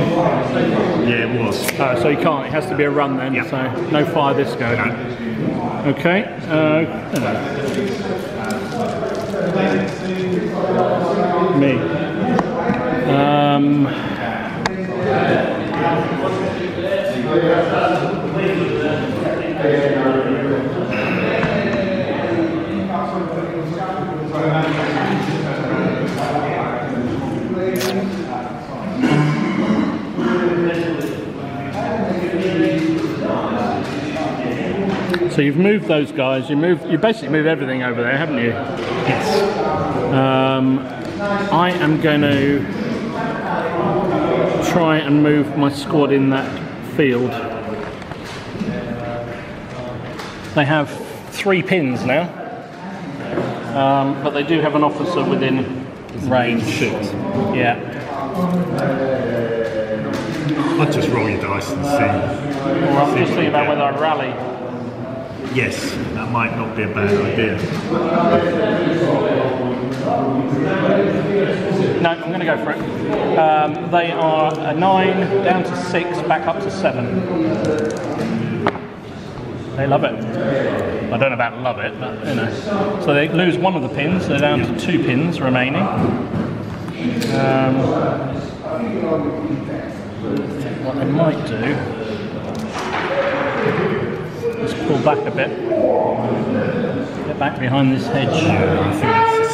Yeah, it was. Oh, so he can't. It has to be a run then. Yeah. So no fire this go. Okay. Uh, me. Um, so you've moved those guys. You move. You basically move everything over there, haven't you? Yes. Um, I am going to try and move my squad in that field. They have three pins now, um, but they do have an officer within range. Yeah. I'd just roll your dice and see. Well, I'm See just thinking about whether I'd rally. Yes, that might not be a bad idea. No, I'm going to go for it. Um, they are a nine, down to six, back up to seven. They love it. I don't know about love it, but you know. So they lose one of the pins. They're down to two pins remaining. Um, what they might do is pull back a bit. Get back behind this hedge. I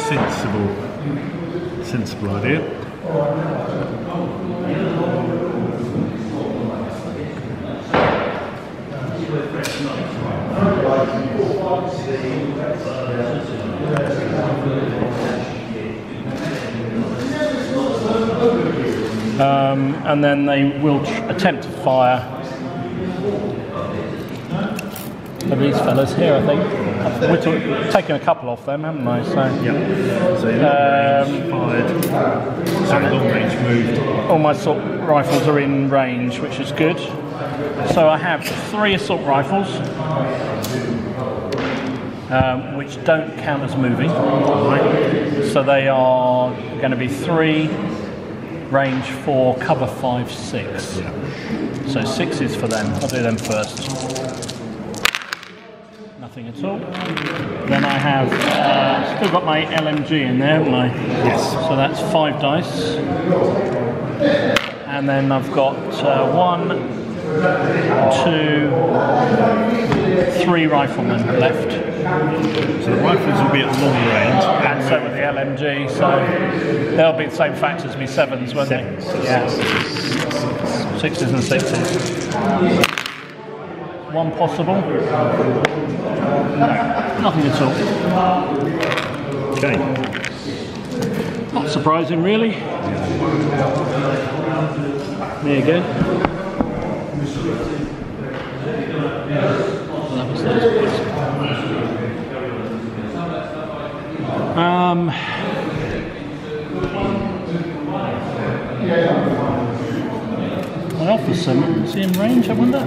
think that's a sensible, sensible idea. Um, and then they will attempt to fire at these fellas here, I think. We're taking a couple off them, haven't I? So Yeah. So Um, fired. Sorry, long range moved. all my assault rifles are in range, which is good. So I have three assault rifles, um, which don't count as moving. So they are going to be three, range four, cover five, six. So six is for them. I'll do them first. Nothing at all. Then I have uh, still got my LMG in there, haven't I? Yes. So that's five dice. And then I've got uh, one, two, three riflemen left. So the rifles will be at long range. And so with the LMG, so they'll be the same facts as me sevens, won't they? Sevens. Yeah. Sixes and sixes. One possible. No, nothing at all. Okay. Not surprising, really. There you go. Um, an officer, is he in range, I wonder?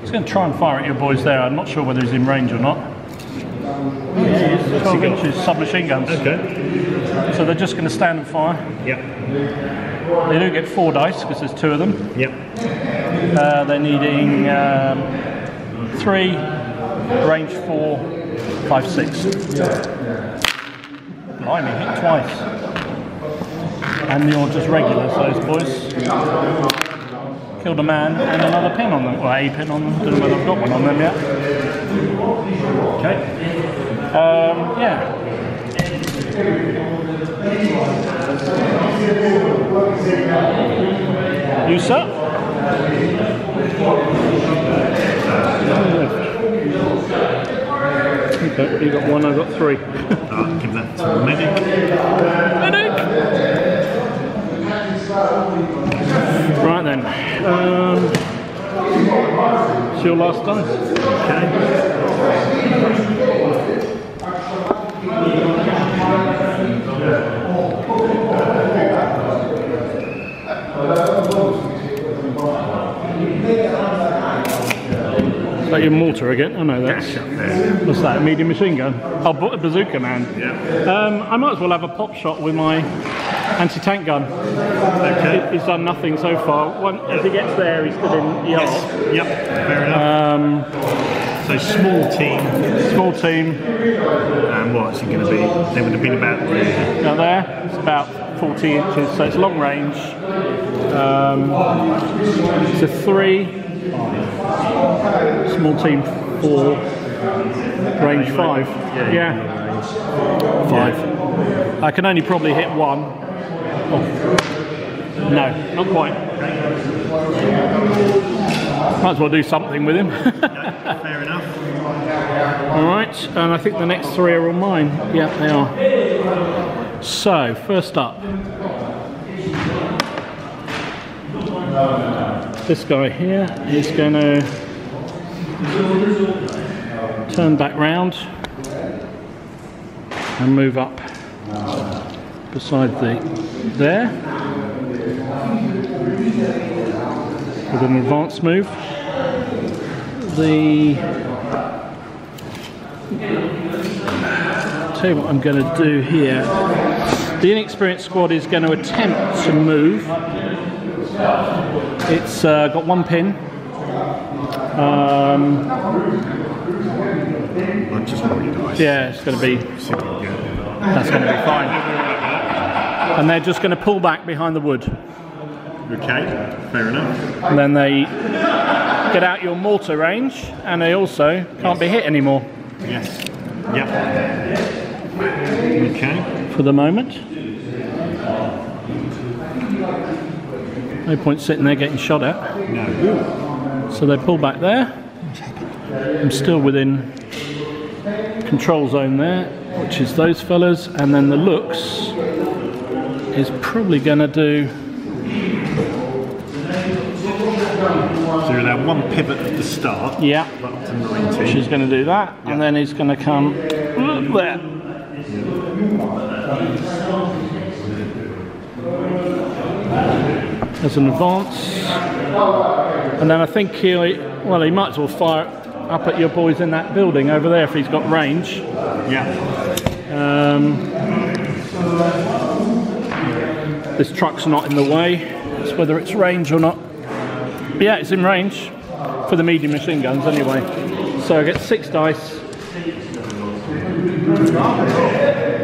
He's going to try and fire at your boys there. I'm not sure whether he's in range or not. Yeah, he is. 12 got? inches submachine guns. Okay. So they're just going to stand and fire. Yep. They do get four dice because there's two of them. Yep. Uh, they're needing um, three, range four, five, six. Blimey, hit twice. And you're just regulars, those boys. Killed a man and another pin on them, or a pin on them. Don't know whether I've got one on them yet. Okay. Um, yeah. You sir? Okay, you got one, I got three. I'll give that to the medic. Right then. Um, it's your last dice. Okay. Is that your mortar again? I know that's. Dash up there. What's that? A medium machine gun? Oh, bazooka man. Yeah. Um, I might as well have a pop shot with my anti-tank gun. Okay. He's done nothing so far. When, as he gets there, he's still in yard. Yes. Yep. Fair enough. Um, so small team. small team And what's it going to be? They would have been about there. out there. It's about 40 inches, so it's long range. Um, it's a three. Small team four. Range five. Yeah. Five. I can only probably hit one. Oh. No, not quite. Might as well do something with him. *laughs* Fair enough. Alright, and I think the next three are all mine. Yeah, they are. So, first up. This guy here is going to turn back round and move up beside the there with an advance move. The tell you what I'm going to do here. The inexperienced squad is going to attempt to move. It's uh, got one pin. Um, I'll just roll yeah, it's going to be See if we can get it. that's going to be fine. And they're just going to pull back behind the wood. Okay. Fair enough. And then they get out your mortar range, and they also can't be hit anymore Yes. Yep. Okay. for the moment. No point sitting there getting shot at. No. So they pull back there. I'm still within control zone there, which is those fellas, and then the Luchs probably going to do. So you're allowed one pivot at the start. Yeah, Up to 19. she's going to do that, and then he's going to come there. As an advance, and then I think he'll. Well, he might as well fire up at your boys in that building over there if he's got range. Yeah. Um, this truck's not in the way. It's whether it's range or not. But yeah, it's in range for the medium machine guns anyway. So I get six dice.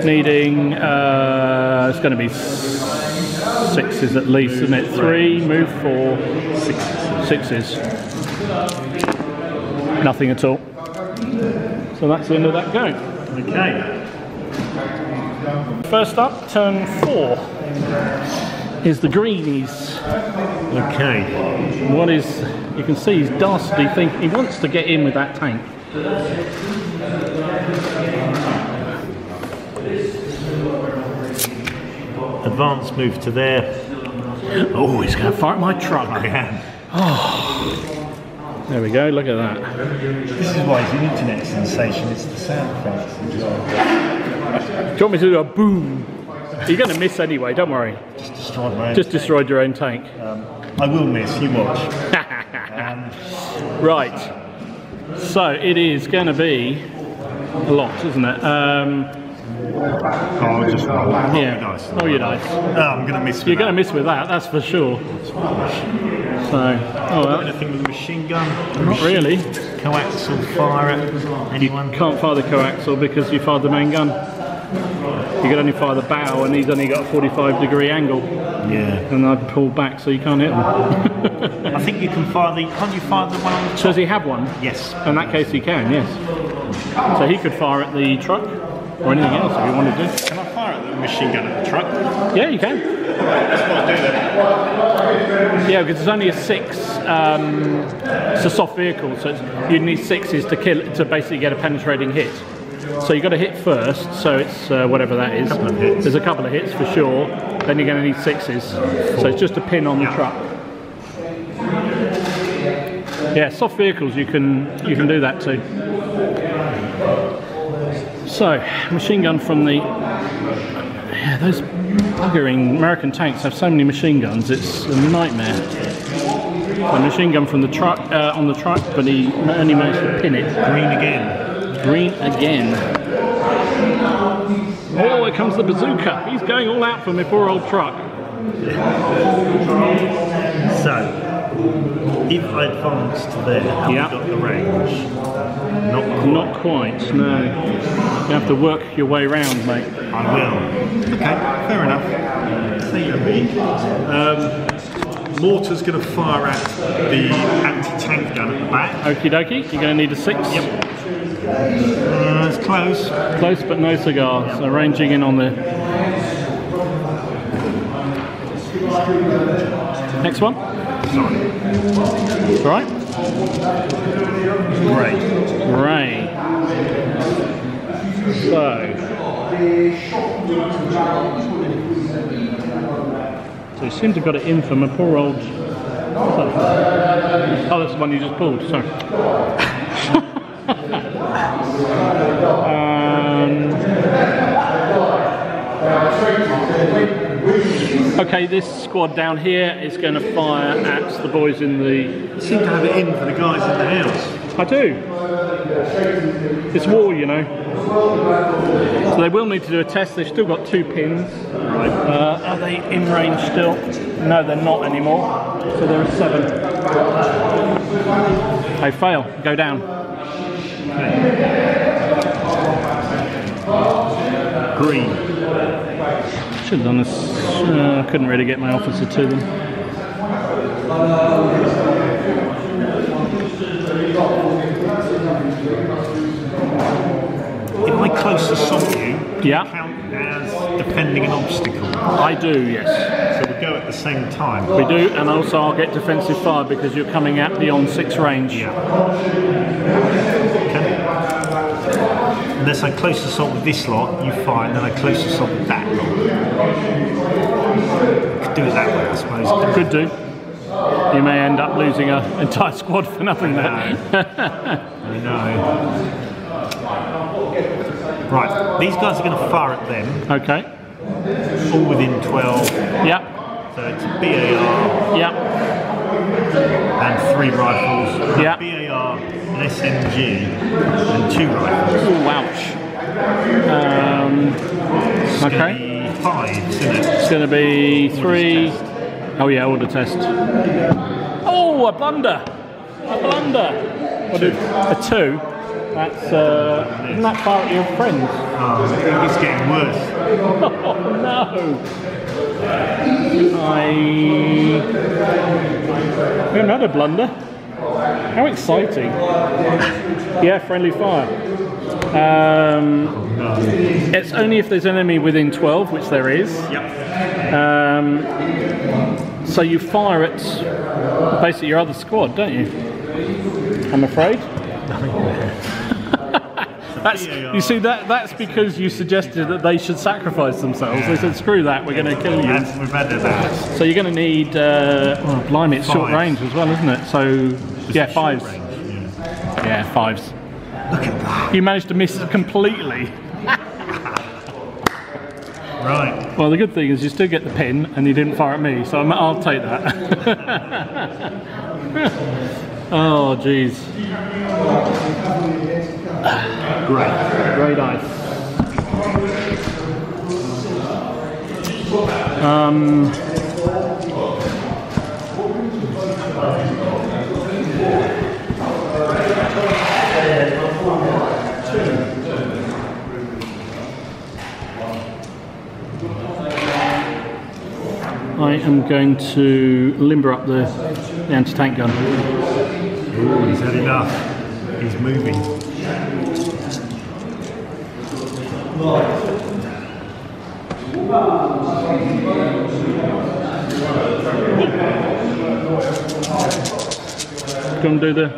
Needing, uh, it's going to be sixes at least, isn't it? Three, move four, sixes. Nothing at all. So that's the end of that go. Okay. First up, turn four, is the greenies. Okay. What is, you can see he's dastardly think he wants to get in with that tank. Advance move to there. Oh, he's going to fire my truck. Yeah. Oh. There we go, look at that. This is why it's an internet sensation. It's the sound effects. Do you want me to do a boom? You're going to miss anyway, don't worry. Just destroyed my own Just tank. destroyed your own tank. I will miss. You watch. *laughs* Right. So it is going to be a lot, isn't it? Um, Oh, I'll just roll. Yeah. your dice. Roll your dice. Oh, I'm going to miss. You're going to miss with that, that's for sure. So, oh well, Anything with a machine gun? not really. Coaxial fire at anyone? Can't fire the coaxial because you fired the main gun. You can only fire the bow, and he's only got a 45 degree angle, Yeah. and I'd pull back so you can't hit him. I think you can fire the. Can't you fire the one on the top? Does he have one? Yes. In that case, he can, yes. So he could fire at the truck or anything else if he wanted to. Can I fire at the machine gun at the truck? Yeah, you can. That's what I do then. Yeah, because it's only a six. Um, it's a soft vehicle, so it's, you need sixes to kill to basically get a penetrating hit. So you've got to hit first. So it's uh, whatever that is. Couple. There's a couple of hits for sure. Then you're going to need sixes. So it's just a pin on the truck. Yeah, soft vehicles you can you can do that too. So machine gun from the yeah those buggering American tanks have so many machine guns. It's a nightmare. A machine gun from the truck uh, on the truck, but he only managed to pin it. Green again. Green again. Oh, here comes the bazooka. He's going all out for my poor old truck. So, if I advance to there, have we got the range? Not quite. Not quite, no. You have to work your way round, mate. I will. Okay, fair enough. It at me. Um, mortar's going to fire at the anti-tank gun at the back. Okie dokie, you're going to need a six. Yep. Uh, it's close. Close but no cigar, so ranging in on the. Next one. Sorry. Right? Great. Ray. So. So you seem to have got it in for my poor old. Oh, that's the one you just pulled, sorry. *laughs* um, okay, this squad down here is going to fire at the boys in the You seem to have it in for the guys in the house. I do. It's war, you know. So they will need to do a test. They've still got two pins. Right. Uh, are they in range still? No, they're not anymore. So there are seven. They fail. Go down. Green. Should have done this. Uh, couldn't really get my officer to them. If I close assault you, Yeah. you count as defending an obstacle? I do, yes. So we go at the same time. We do, and also I'll get defensive fire because you're coming at beyond six range. Yeah. Unless I close assault with this lot, you fire, and then I close assault with that lot. Could do it that way, I suppose. You Could do. You may end up losing an entire squad for nothing there. *laughs* I know. Right, these guys are going to fire at them, okay. all within 12. Yep. So it's BAR Yep. and three rifles. Yep. BAR, SMG, and two rifles. Ooh, ouch. Um, It's Okay. going to be five, isn't it? it's going to be three. Oh yeah, order test. Oh, a blunder. A blunder. What a, a two. That's uh, isn't that far at your friends? Oh, it's getting worse. *laughs* Oh no! I we haven't had a blunder. How exciting! Yeah, friendly fire. Um, it's only if there's an enemy within 12, which there is. Yep. Um, so you fire at basically your other squad, don't you? I'm afraid. *laughs* That's, you see that that's because you suggested that they should sacrifice themselves. They said, "Screw that, we're going to kill you." We've had that. So you're going to need, uh, oh, blimey, it's short range as well, isn't it? So yeah, fives. Range, yeah. Yeah, fives. You managed to miss completely. *laughs* Right. Well, the good thing is you still get the pin, and you didn't fire at me, so I'm, I'll take that. *laughs* oh, jeez. Great. Great ice. Um, am going to limber up the, the anti-tank gun. Ooh, he's had enough. He's moving. Go and do the,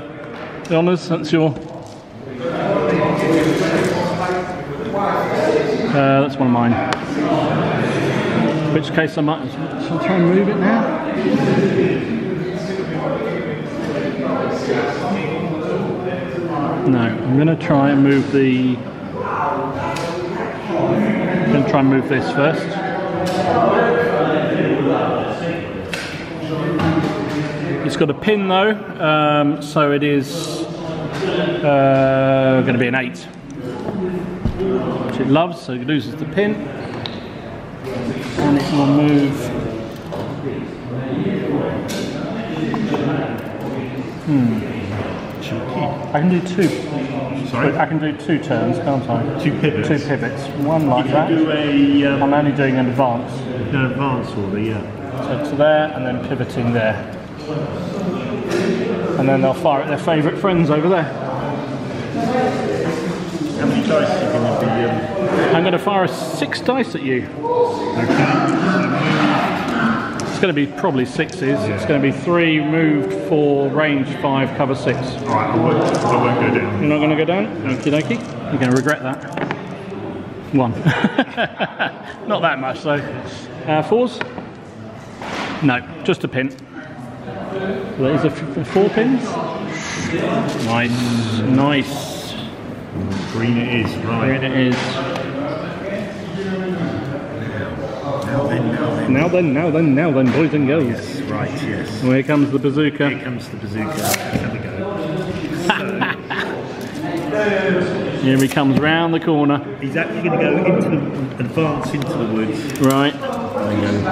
the honours. That's your. Uh, that's one of mine. Which case I might shall I try and move it now. No, I'm going to try and move the. I'm going to try and move this first. It's got a pin though, um, so it is uh, going to be an 8. Which it loves, so it loses the pin. And it will move. Hmm. I can do two. Sorry? I can do two turns, can't I? Two pivots. Two pivots. One like that. Do a um, I'm only doing an advance. an advance order, yeah. So to there and then pivoting there. And then they'll fire at their favourite friends over there. How many dice are you going to be? Um, I'm going to fire a six dice at you. okay. It's going to be probably sixes. It's going to be three moved, four range, five, cover six. All right, I won't, I won't go down. You're not going to go down? Okie dokie. You're going to regret that. One. *laughs* not that much though. Uh, fours? No, just a pin. There's a f- four pins. Nice, nice. Green it is, right. it is. Now then, now then. Now then, now then, boys and girls. Yes, right, yes. Here comes the bazooka. Here comes the bazooka. There we go. *laughs* Here he comes round the corner. He's actually going to go into the, advance into the woods. Right. There you go.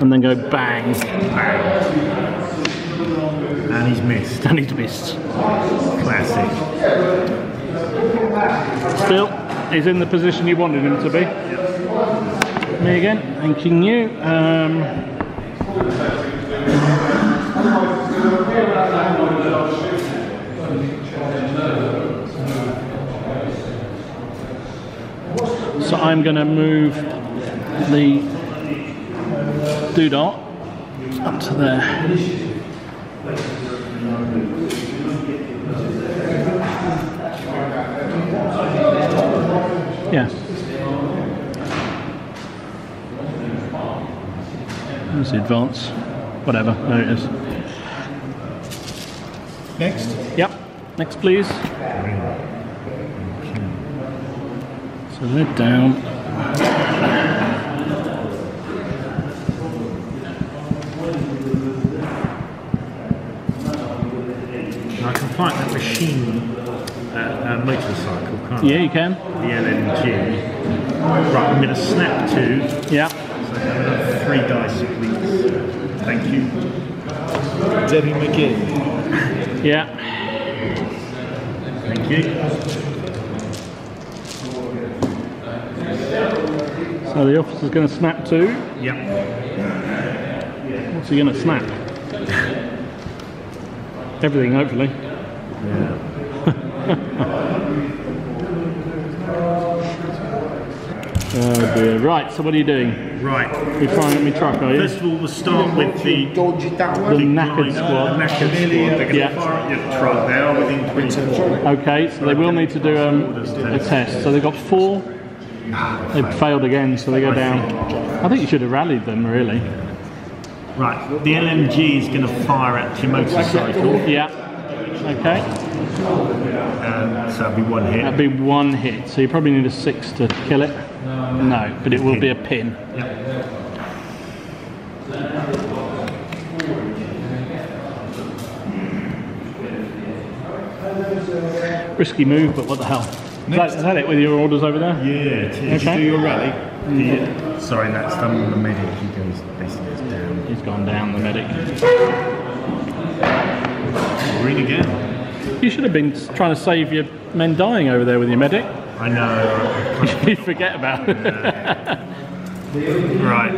And then go bang. Bang. And he's missed. And he's missed. Classic. Still, he's in the position you wanted him to be. Me again, thanking you. Um, so I'm going to move the doodah up to there. Yeah. There's the advance. Whatever, there it is. Next. Yep. Next, please. So they're down. I can find that machine uh, uh, motorcycle, can't Yeah, you can. The LMG. Right, I'm going to snap two. Yeah. So three dice, please. Thank you. Debbie McGee. Yeah. Thank you. So the officer's going to snap too? Yep. What's he going to snap? *laughs* Everything, hopefully. *laughs* Oh dear. Right, so what are you doing? Right. You're firing at me truck, are you? First of all, we'll start with the Dodge it that The way. knackered The squad. knackered squad. They're going to Yeah. fire at your truck. They are within 24. Okay, so they will need to do um, a test. So they've got four. They've failed again, so they go down. I think you should have rallied them, really. Right. The LMG is going to fire at your motorcycle. Yeah. Okay. Um, so that'll be one hit. That'd be one hit, so you probably need a six to kill it. No, but it will be a pin. Yep. Risky move, but what the hell? Is that, is that it with your orders over there? Yeah, is. Okay. Do your rally. Yeah. Sorry, that's done on the medic. He goes basically down. He's gone down, the medic. Green again. You should have been trying to save your men dying over there with your medic. I know. *laughs* you forget about it. *laughs* right.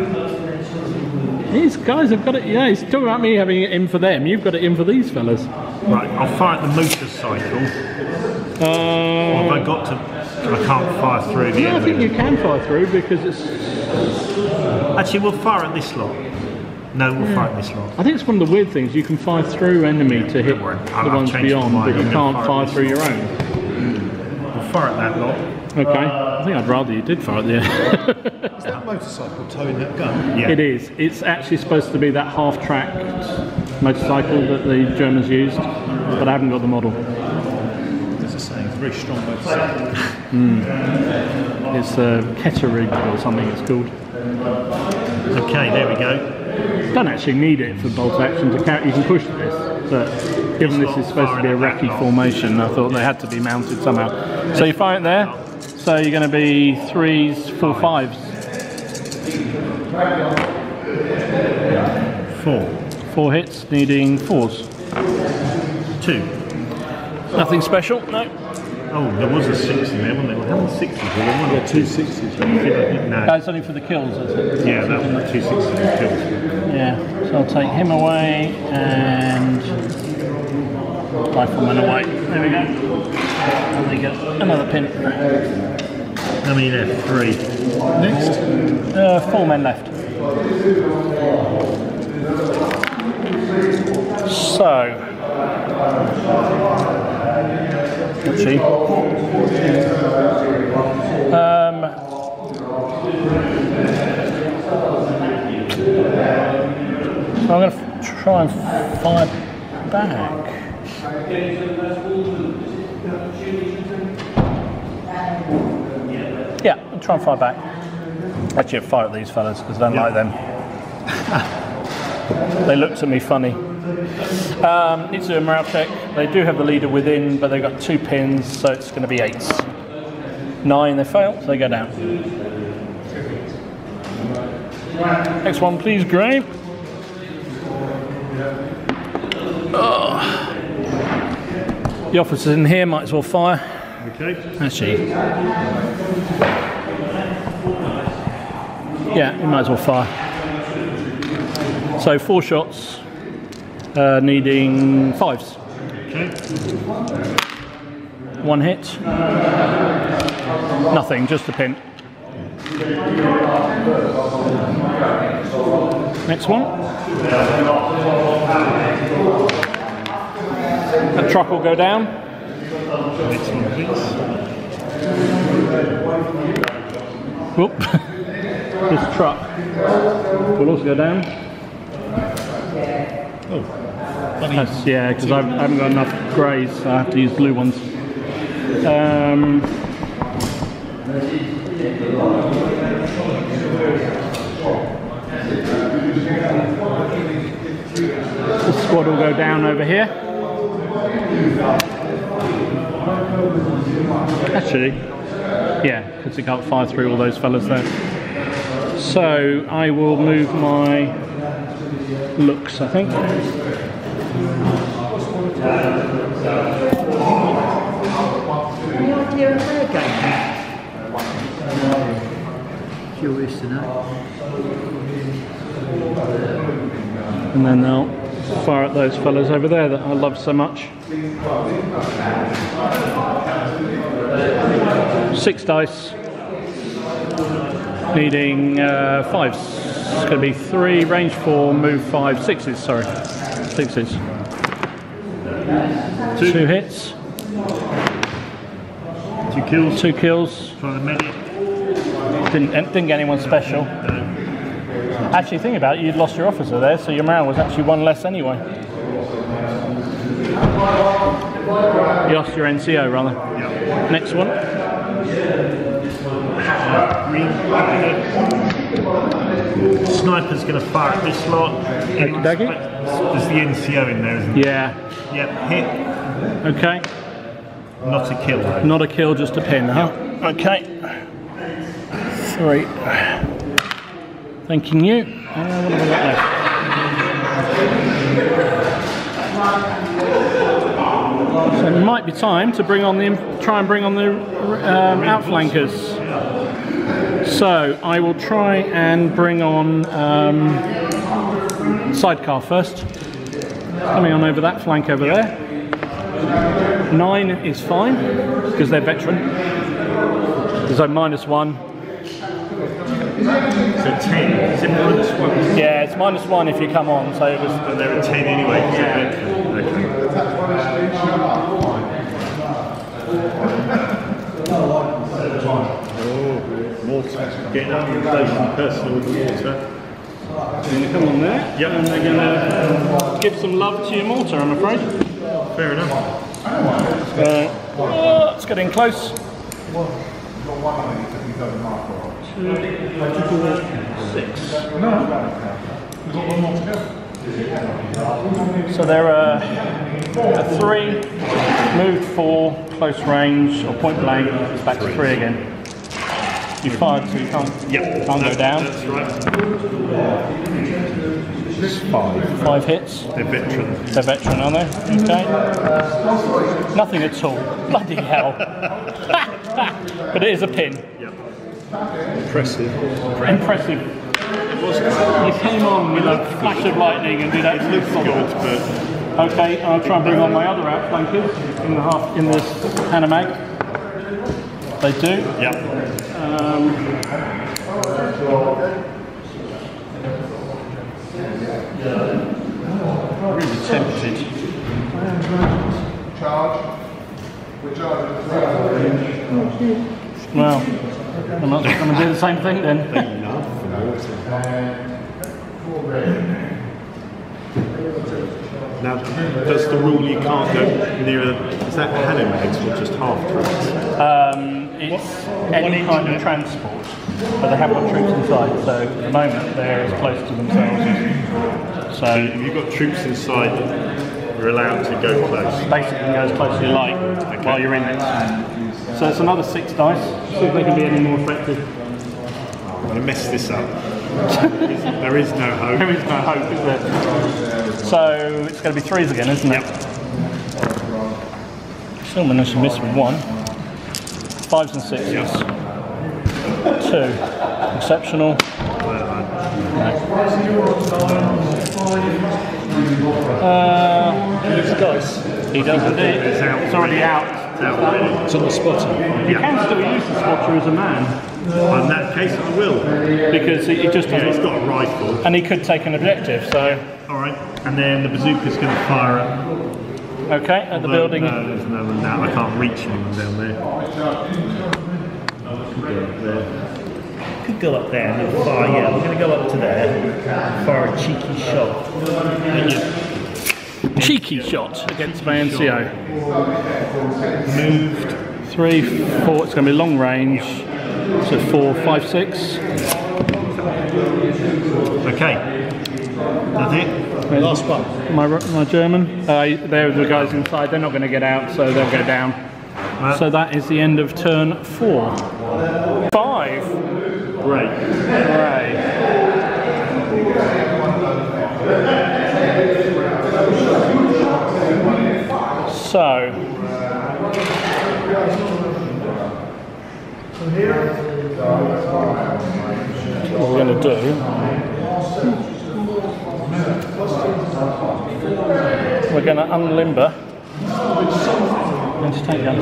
These guys have got it. Yeah, he's talking about me having it in for them. You've got it in for these fellas. Right. I'll fire at the motorcycle. Or Uh, have I got to? I can't fire through the yeah, I think you can fire through because it's Actually, we'll fire at this lot. No, we'll fight this lot. I think it's one of the weird things. You can fire through enemy to hit worry. the I'll- I'll ones beyond, but you can't fire fire through your own. We'll fire at that lot. Okay. Uh, I think I'd rather you did fire at the end. *laughs* Is that motorcycle towing that gun? Yeah. It is. It's actually supposed to be that half-tracked motorcycle that the Germans used, but I haven't got the model. As I say, it's a very strong motorcycle. Hmm. It's uh, a Ketterig or something it's called. Okay, there we go. Don't actually need it for bolt action to carry. You can push this, but given this is supposed to be a recce formation, I thought they had to be mounted somehow. So you fire it there. So you're going to be threes, four, fives, Four. four hits, needing fours. Two. Nothing special. No. Oh, there was a six in there, wasn't there? How many sixes were there? One or two sixes. No. That's only for the kills, is it? Yeah, that was two sixes and kills. Yeah. So I'll take him away and rifleman away. There we go. And they get another pin. How many left? Three. Next, Uh, four men left. So, let's see. Um, I'm going to try and fire back. Yeah, I'll try and fire back. Actually, I'll fire at these fellas because I don't like them. *laughs* they looked at me funny. Um, need to do a morale check. They do have the leader within, but they've got two pins, so it's going to be eights. Nine, they fail, so they go down. Next one, please, Gray. Oh. The officers in here might as well fire. Okay. Actually, yeah, you might as well fire. So four shots, uh, needing fives. Okay. One hit. Nothing, just a pin. Next one. That truck will go down. Next one, please. Whoop. *laughs* this truck will also go down. That's, yeah, because I haven't got enough greys, so I have to use blue ones. Um, the squad will go down over here. Actually, yeah, because it can't fire through all those fellas there. So I will move my Luchs, I think. Any idea of their game? Curious to know. And then they'll fire at those fellas over there that I love so much. Six dice. Needing uh, fives. It's going to be three, range four, move five, sixes, sorry. Sixes. Two, hits, Two kills. two kills. Trying to medic. Didn't, didn't get anyone special. Actually, think about it, you'd lost your officer there, so your morale was actually one less anyway. You lost your NCO, rather. Yeah. Next one. Sniper's going to fire at this lot. There's the NCO in there, isn't there? Yeah. Yep, hit. Okay. Not a kill though. Not a kill, just a pin, huh? Okay. Three. Thanking you. Uh, what have I got left? So it might be time to bring on the try and bring on the um, outflankers. So I will try and bring on um, sidecar first. Coming on over that flank over there. Nine is fine because they're veteran. There's a minus one. So 10. Is it minus 1? Yeah, it's minus one if you come on, so it was But they're at 10 anyway. Yeah. Okay. *laughs* Water. Getting up close and personal with the water. going to come on there. Yep. And they're going to give some love to your mortar, I'm afraid. Fair enough. Uh, oh, it's getting close. Six. So there are a three, moved four, close range, or point blank, back to three again. You fired, so you can't, Yep. can't go down. That's right. Five. Five hits. They're veteran. They're veteran, aren't they? Mm-hmm. Okay. Nothing at all. *laughs* Bloody hell. *laughs* but it is a pin. Yep. Impressive. Impressive. It came on with a flash of lightning and did It looks absolutely good, but Okay, I'll try and bring on my other outflankers in the half in this Hanomag. They do. yep. Um, really tempted. Charge. Well, I'm not going to do the same thing then. Now, does the rule you can't go near a, is that Hanomags or just half tracks? Um, it's any kind of transport, but they have got troops inside, so at the moment they're as close to themselves as. So If you've got troops inside, you're allowed to go close. basically go as close as you like while you're in it. So it's another six dice. See if they can be any more effective. I'm going to mess this up. *laughs* there is no hope. There is no hope, is there? So it's going to be threes again, isn't it? Still managed to miss with one. Fives and sixes. Two. Exceptional. Uh, he does indeed. It's out. It's already out. It's. It's on the spotter. You can still use the spotter as a man Well, in that case, I will. because he he just Yeah, he's got a rifle. And he could take an objective. So All right. And then the bazooka's going to fire at okay, at the No, building. No, there's no one down. I can't reach anyone down there. Could go up there. Could go up there and. Yeah, we're going to go up to there. Fire a cheeky shot. At you. Cheeky shot against my NCO. Moved. Three, four. It's going to be long range. So four, five, six. Okay. That's it. Last one. My my German. Uh, they're the guys inside. They're not going to get out, so they'll go down. Well, So that is the end of turn four. Five. great. Hooray. So. What we're going to do. We're going to unlimber. To take that.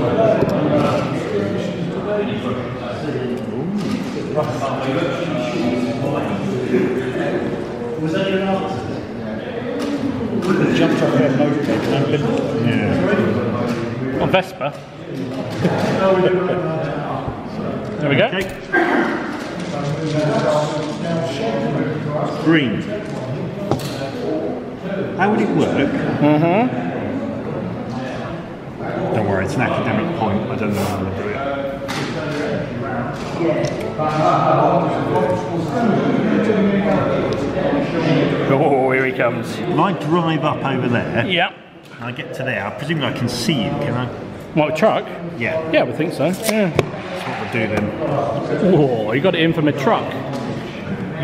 Jumped off their motorcade and unlimbered. Yeah. A Vespa. there we go. Green. How would it work? Mm-hmm. Don't worry, it's an academic point. I don't know how to do it. Oh, here he comes. If I drive up over there Yeah. and I get to there, I presume I can see you, can I? What, a truck? Yeah. Yeah, we think so. Yeah. That's what we'll do then. Oh, you got it in from a truck.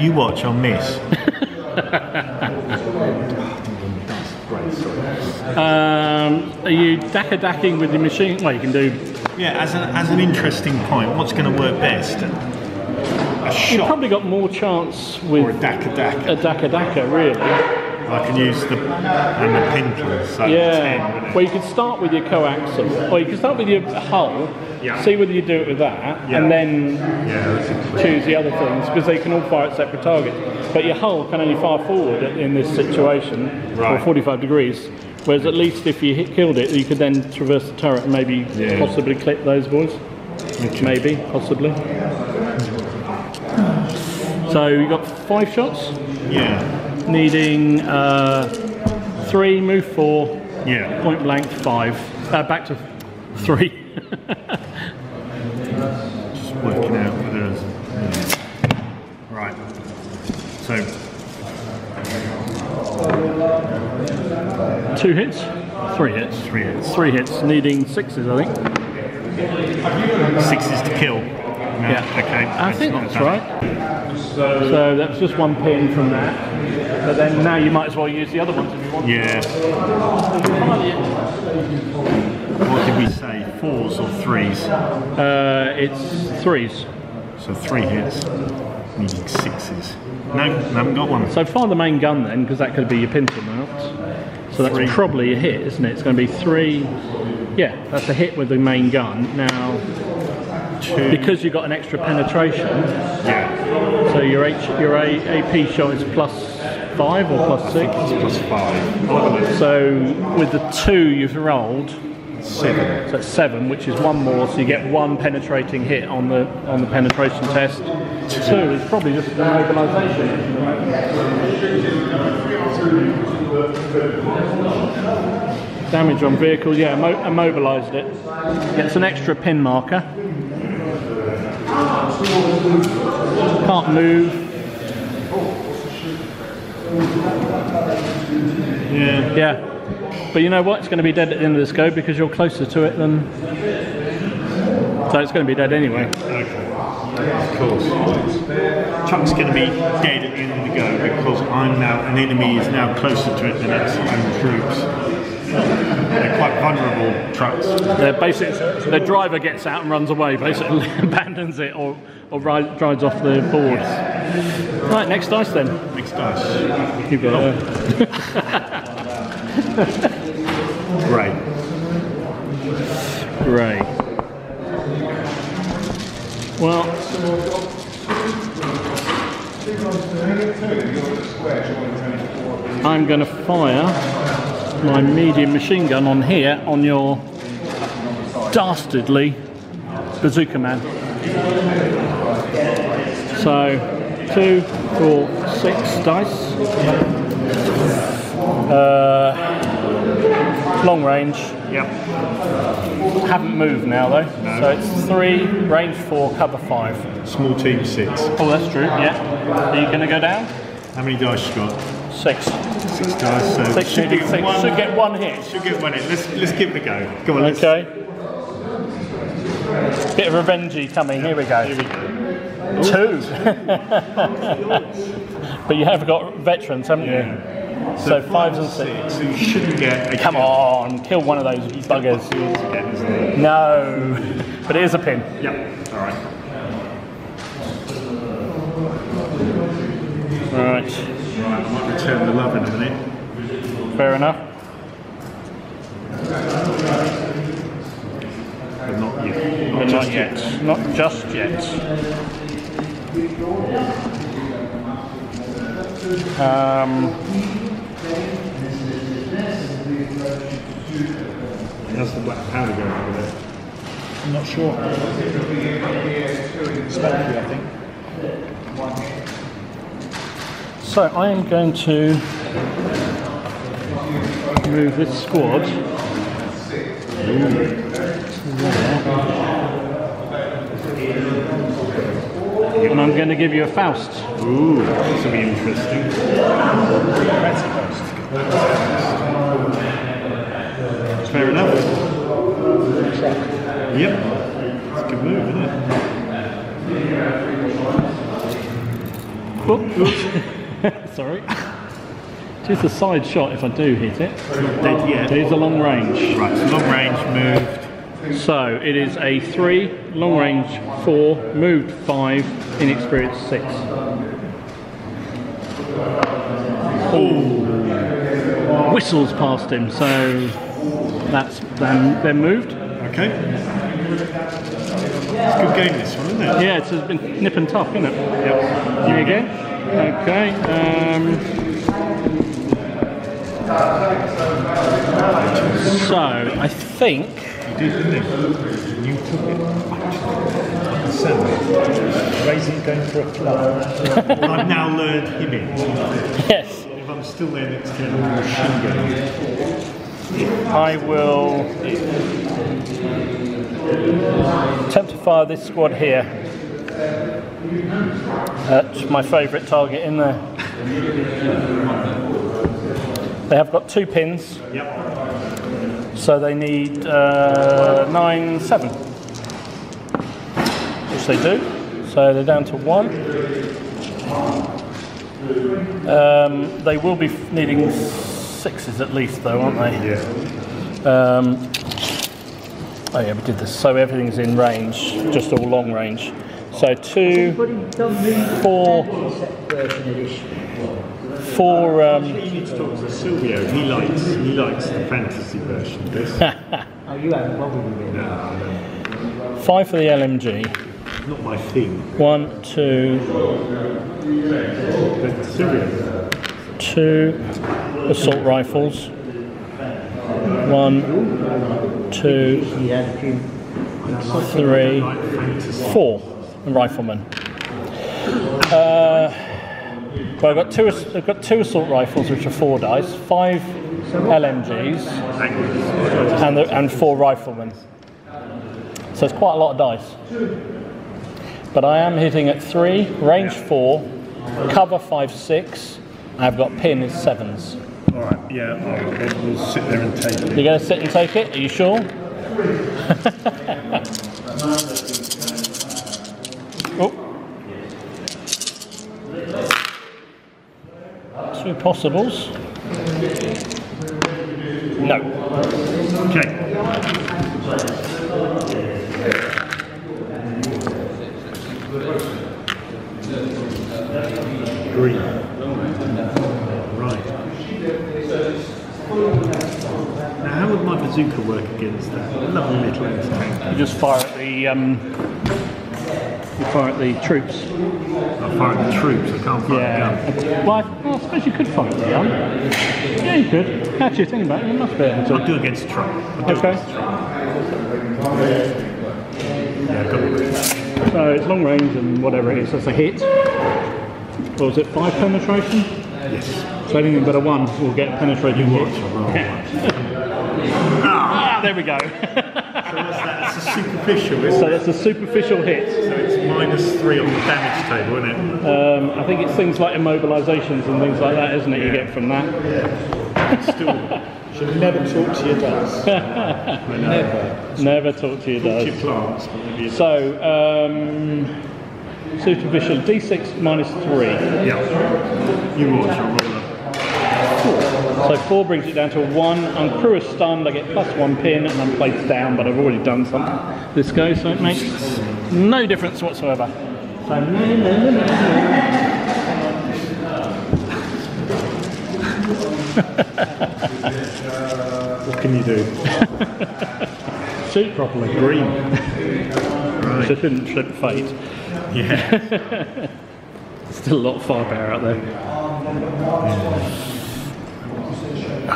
You watch, I'll miss. *laughs* Um, are you dakka dacking with the machine? Well, you can do. Yeah, as an, as an interesting point, what's going to work best? A You've probably got more chance or a with dakka dakka? a really. I can use the and the pintle, so Yeah. wouldn't Well, you could start with your coaxial, or you could start with your hull, Yeah. see whether you do it with that, Yeah. and then Yeah, choose the other things because they can all fire at separate targets. But your hull can only fire forward in this situation, or Right. 45 degrees. Whereas at least if you hit, killed it, you could then traverse the turret and maybe Yeah. possibly clip those boys. Maybe, possibly. So you got five shots, Yeah, needing uh, three, move four, yeah. point blank five, uh, back to three. *laughs* Just working out whether it's. Right. So, Two hits, three hits, three hits. three hits, needing sixes, I think. Sixes to kill. No, Yeah. Okay. I think that's done. right. So that's just one pin from that. But then now you might as well use the other ones if you want. Yeah. What did we say? Fours or threes? Uh, it's threes. So three hits, needing sixes. No, I haven't got one. So fire the main gun then, because that could be your pintle mount. So that's Three. probably a hit, isn't it? It's going to be three. Yeah, that's a hit with the main gun. Now, Two. because you've got an extra penetration, yeah. so your H, your A, AP shot is plus five or plus six. Plus five. I'll have a look. So with the two you've rolled, Seven. so it's seven, which is one more. So you get one penetrating hit on the on the penetration test. Two is probably just the mobilisation. Damage on vehicle, yeah, immo- immobilised it. Gets an extra pin marker. Can't move. Yeah. Yeah. But you know what? It's going to be dead at the end of this go because you're closer to it than. So it's going to be dead anyway. Okay. Of course. Chuck's going to be dead at the end of the go because I'm now an enemy is now closer to it than its own troops. They're quite vulnerable trucks. The basic, the driver gets out and runs away, basically *laughs* abandons it or, or ri- drives off the board. Right, next dice then. Next dice. You've got uh, *laughs* Great. Right. Well, I'm going to fire my medium machine gun on here on your dastardly bazooka man. So, two, four, six dice. Uh, long range. Yep. Haven't moved now though. So it's three, range four, cover five. Small team six. Oh, that's true. Yeah. Are you going to go down? How many dice you got? Six. Six dice. So Six should get six. one. Should get one hit. Should get one hit. Let's let's give it a go. Come on. Let's, Okay. Bit of revengey coming. Here we go. Here we go. Two. *laughs* but you have got veterans, haven't you? So fives and six. So you shouldn't get. Come on, kill one of those buggers. Again. No. But it is a pin. Yep. All right. Right. Right. I might return the love in a minute. Fair enough. But not yet. Not not just yet. Not just yet. Um, How's the black powder going over there? I'm not sure. Smoky, I think. so I am going to move this squad. And I'm going to give you a Faust. Ooh, this will be interesting. That's Faust. Fair enough. Yep. It's a good move, isn't it? Oops. Oh. *laughs* Sorry. Just a side shot if I do hit it. It's not dead yet. It is a long range. Right, so long range moved. So it is a three, long range four, moved five, inexperienced six. whistles past him, so that's then, then moved. Okay. It's a good game this one, isn't it? Yeah, it's been nip and tuck, isn't it? Yep. You again? Okay. Um, so I think did, didn't you? You took it. And seven. Raising going for a club. *laughs* I've now learned him in. yes, If I'm still there next turn, I'm going to machine gun. I will attempt to fire this squad here at my favourite target in there. They have got two pins, Yep. So they need uh, 9, 7, which they do. So they're down to 1. Um, they will be needing 6s at least, though, aren't they? Yeah. Um, oh, yeah, we did this. So everything's in range, just all long range. So 2, 4, for. Um, to talk to Silvio. He likes he likes the fantasy version. Of this. *laughs* oh, you haven't bothered with it. No, no. Five for the LMG. Not my thing. One, two. Silvio. Two assault rifles. One, two, three, four. And riflemen. Uh, well, I've got two. I've got two assault rifles, which are four dice. Five LMGs. and, the, and four riflemen. So it's quite a lot of dice. But I am hitting at three, range four, cover five, six. I've got pin is sevens. All right. Yeah. All right. We'll, sit there and take it. You're going to sit and take it? Are you sure? *laughs* Three possibles. No. Okay. Green. Right. Now, how would my bazooka work against that? Lovely little anti-tank. You just fire at the um, you fire at the troops. I fire at the troops. I can't fire Yeah. at the gun. Well, I, well, I suppose you could the gun. Yeah, you could. Actually, think about it, you must be able I'll do against a truck. I'll do Okay. Yeah. So it's long range and whatever it is, that's a hit. Or was it five penetration? Yes. So anything but a one will get a penetrating hit. Watch, I'll roll. Ah, there we go. So what's that? It's a superficial, isn't so it? that's a superficial hit. So it's minus three on the damage table, isn't it? Um, I think it's things like immobilizations and things like that, isn't it? You get from that. Yeah. Still, *laughs* Should never talk to your dice. *laughs* never. Never talk to your to your plants, So, um, superficial D6 minus 3. yeah. You watch, I'll roll up. So 4 brings it down to a 1. I'm crew is stunned, I get plus 1 pin, and I'm placed down, but I've already done something this go, so it makes no difference whatsoever. So, no, no, no. What can you do? *laughs* Shoot properly. Green. So shouldn't slip fate. Yeah. *laughs* Still a lot of firepower out there.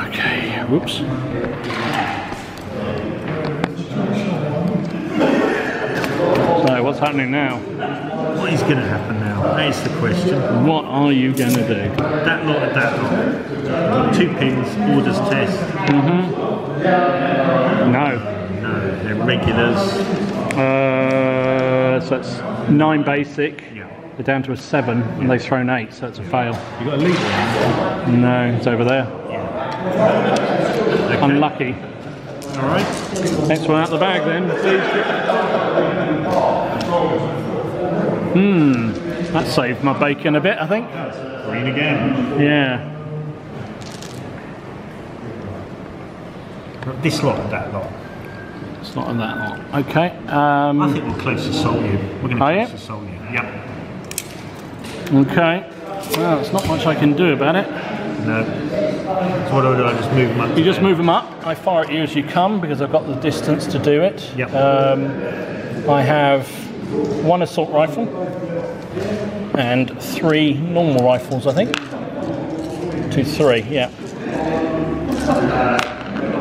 Okay, whoops. So what's happening now? What is going to happen now? That is the question. What are you going to do? That lot of that lot. Two pins, orders test. Mm -hmm. No. No, they're regulars. Uh, so that's nine basic. Yeah. They're down to a seven, and they've thrown eight, so it's a fail. You got a leader in No, it's over there. Okay. Unlucky. All right. Next one out the bag then. Hmm, that saved my bacon a bit, I think. Green again. Yeah. This lot, that lot. It's not on that lot. Okay. I Um, think we'll close assault you. We're going to close you? you. Yep. Okay. Well, there's not much I can do about it. No. So what do I do? I just move them up. You just move them up. I fire at you as you come because I've got the distance to do it. Yep. Um, I have one assault rifle and three normal rifles, I think. Two, three, yeah.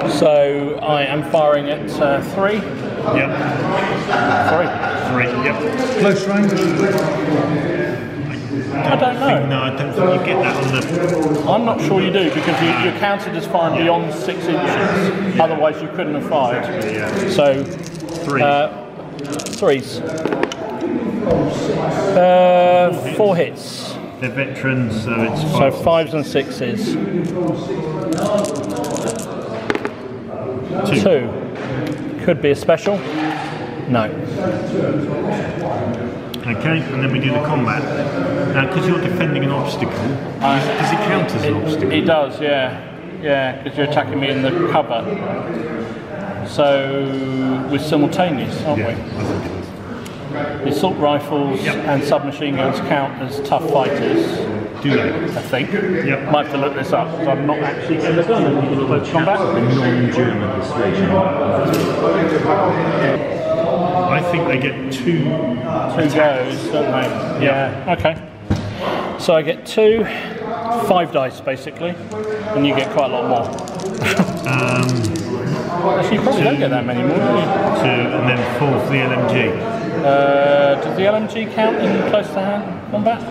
So I am firing at uh, three. Yep. Three. Three. Yep. Close range? I don't know. No, I don't think you get that on the. I'm not sure you do because you, you're counted as firing beyond six inches. Otherwise, you couldn't have fired. Yeah. So Three. Uh, threes. Uh, four hits. They're veterans, so it's So five. fives and sixes. Two. Two. Could be a special. No. Okay, and then we do the combat. Now, because you're defending an obstacle, does, does it count as an obstacle? It does, yeah. Yeah, because you're attacking me in the cover. So we're simultaneous, aren't yeah, we? I think it is. The assault rifles Yep. and submachine guns count as tough fighters, Do they? I think. Yep. Might have to look this up because I'm not actually ever done any close combat. non-German persuasion. I think they get two. Two goes, don't they? Yeah. Okay. So I get two, five dice basically, and you get quite a lot more. *laughs* Actually, you probably don't get that many more, do you? Two, and then four for the LMG. Uh, does the LMG count in close to hand combat?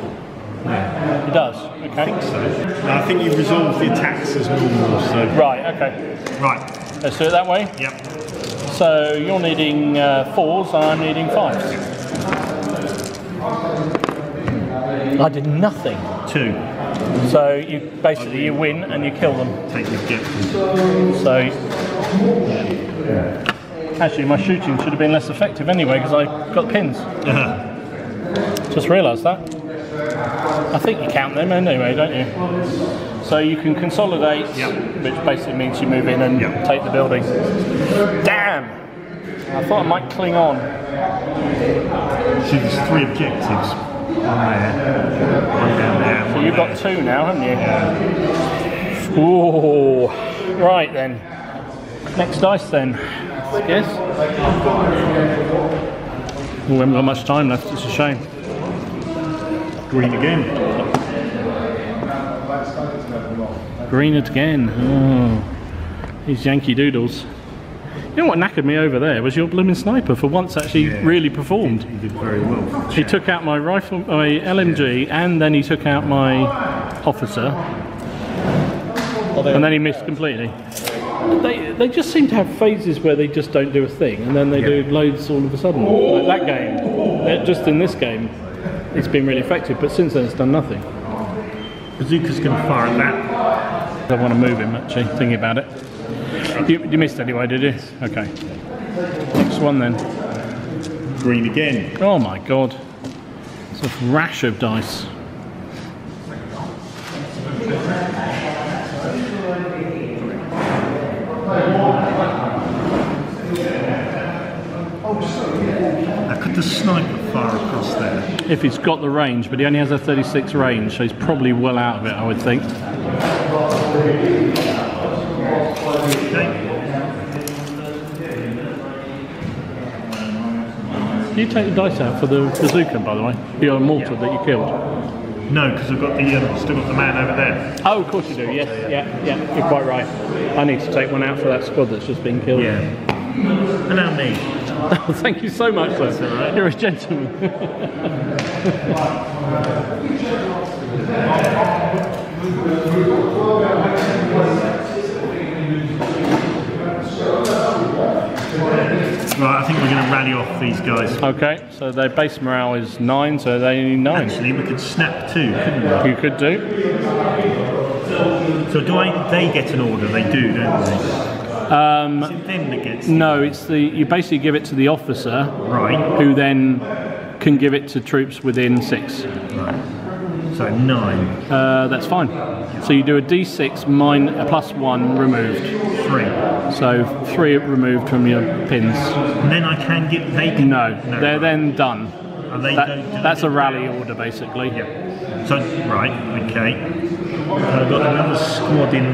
It does. Okay. I think so, now, I think you resolve the attacks as normal, so. Right. Okay. Right, Let's do it that way. yep. So you're needing uh, fours, I'm needing fives. I did nothing. Two. So you basically you win and you kill them. Take the objective. So actually, my shooting should have been less effective anyway because I got pins. Just realised that. I think you count them anyway, don't you? So you can consolidate, Yep. which basically means you move in and Yep. take the building. Damn! I thought I might cling on. So there's three objectives. One there, one down there. So you've got two now, haven't you? Ooh. Right then. Next dice then. Yes. We haven't got much time left. It's a shame. Green again. Green again. Oh. These Yankee Doodles. You know what knackered me over there was your blooming sniper for once actually Yeah. really performed. He did very well. He took out my rifle, my LMG, and then he took out my officer, and then he missed completely. They, they just seem to have phases where they just don't do a thing, and then they do loads all of a sudden. Like that game, uh, just in this game, it's been really effective, but since then it's done nothing. Bazooka's going to fire at that. I want to move him actually, thinking about it. You, you missed anyway, did you? Okay. Next one then. Green again. Oh my god. It's a rash of dice. Could the sniper fire across there? If he's got the range, but he only has a 36 range, so he's probably well out of it, I would think. You take the dice out for the bazooka, by the way? The mortar that you killed? No, because I've got the um, still got the man over there. Oh, of course you do. Yes, yeah, yeah. You're quite right. I need to take one out for that squad that's just been killed. Yeah. And now me. *laughs* Thank you so much, sir. right. You're a gentleman. *laughs* *laughs* Right, I think we're going to rally off these guys. okay, so their base morale is nine, so they need nine. Actually, we could snap two, couldn't we? You could do. So do I? They get an order. They do, don't they? Um, Is it them that gets? No, it's the you basically give it to the officer, Right. who then can give it to troops within six. So nine, Uh, that's fine. So you do a d6 mine a plus one removed. three, So three removed from your pins. and then I can get. They can. No, they're then done. Are they That- do they that's a do- rally order basically. Yeah. So right, okay. I've got another squad in.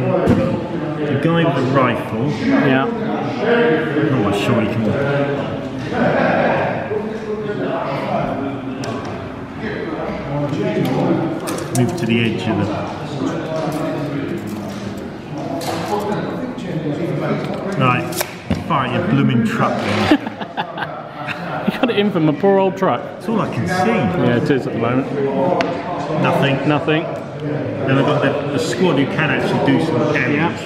The guy with the rifle. Yeah. I'm not sure he can. Move to the edge of the. Right, fire your blooming truck. *laughs* You got it in from a poor old truck. That's all I can see. Yeah, it is at the moment. Nothing. Nothing. Then I've got the, the squad who can actually do some damage.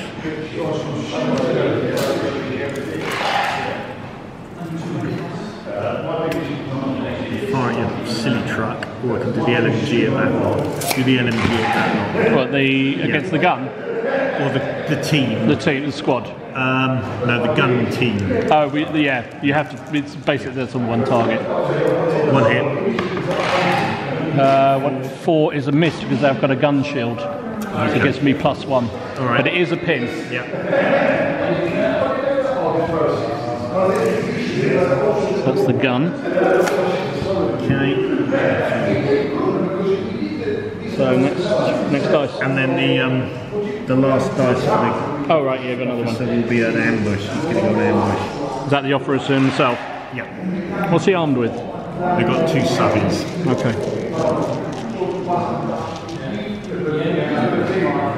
Fire your silly truck, or I can do the LMG at that lot. Do the LMG at that What, the against the gun? Or the, the team. The team, the squad. Um, no, the gun team. Oh, we, yeah, you have to, it's basically there's on one target. One hit. Uh, one, four is a miss because they've got a gun shield. So it gets me plus one. All right. But it is a pin. Yeah. So that's the gun. Okay. So next, next dice. And then the um, the last dice for Oh, right, yeah, got another one. So will be an ambush. He's going to go an ambush. Is that the offerer himself? Yeah. What's he armed with? They've got two subbies. Okay.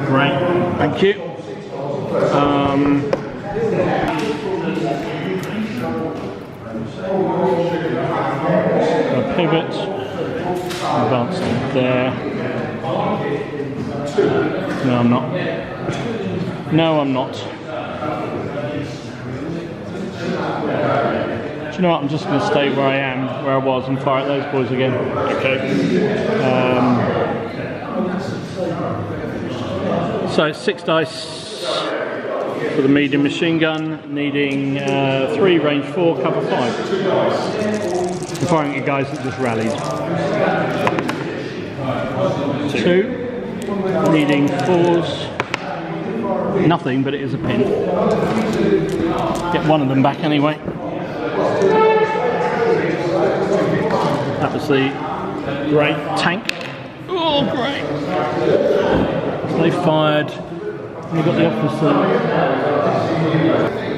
Great. Thank you. Um, a pivot. There. No, I'm not. No, I'm not. Do you know what? I'm just going to stay where I am, where I was, and fire at those boys again. Um, So six dice for the medium machine gun, needing uh, three range four, cover five. Firing at guys that just rallied. Two, needing fours. Nothing, but it is a pin. Get one of them back anyway. That was the great tank. Oh, great! They fired. We got the officer. That's the thing.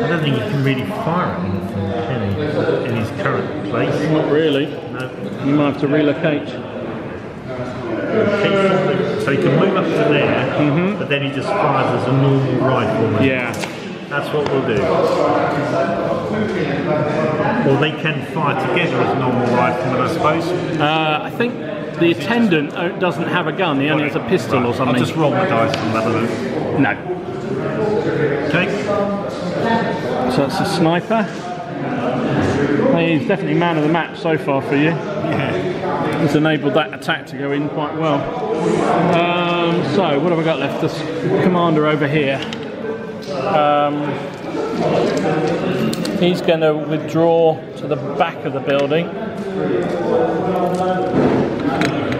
I don't think he can really fire at him from can he, in his current place. Not really. No. You might have to relocate. So he can move up to there, but then he just fires as a normal rifleman. Yeah. That's what we'll do. Or they can fire together as normal riflemen, I suppose. Uh, I think the attendant uh, doesn't have a gun. He only has a pistol or something. I'll just roll my dice and a look. No. Okay. So it's a sniper. He's definitely man of the match so far for you. Yeah. He's enabled that attack to go in quite well. Um, so what have I got left? This commander over here. Um, he's going to withdraw to the back of the building.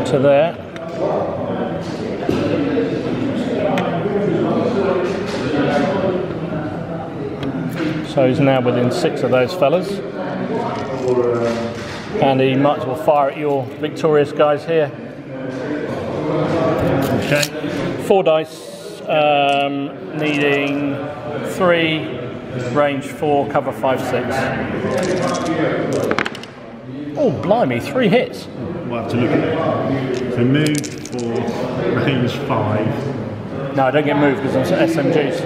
To there. So he's now within six of those fellas. And he might as well fire at your victorious guys here. Okay. Four dice, um, needing three, range four, cover five, six. Oh, blimey, three hits. To look at it. So move for range five. No, I don't get moved because I'm SMGs.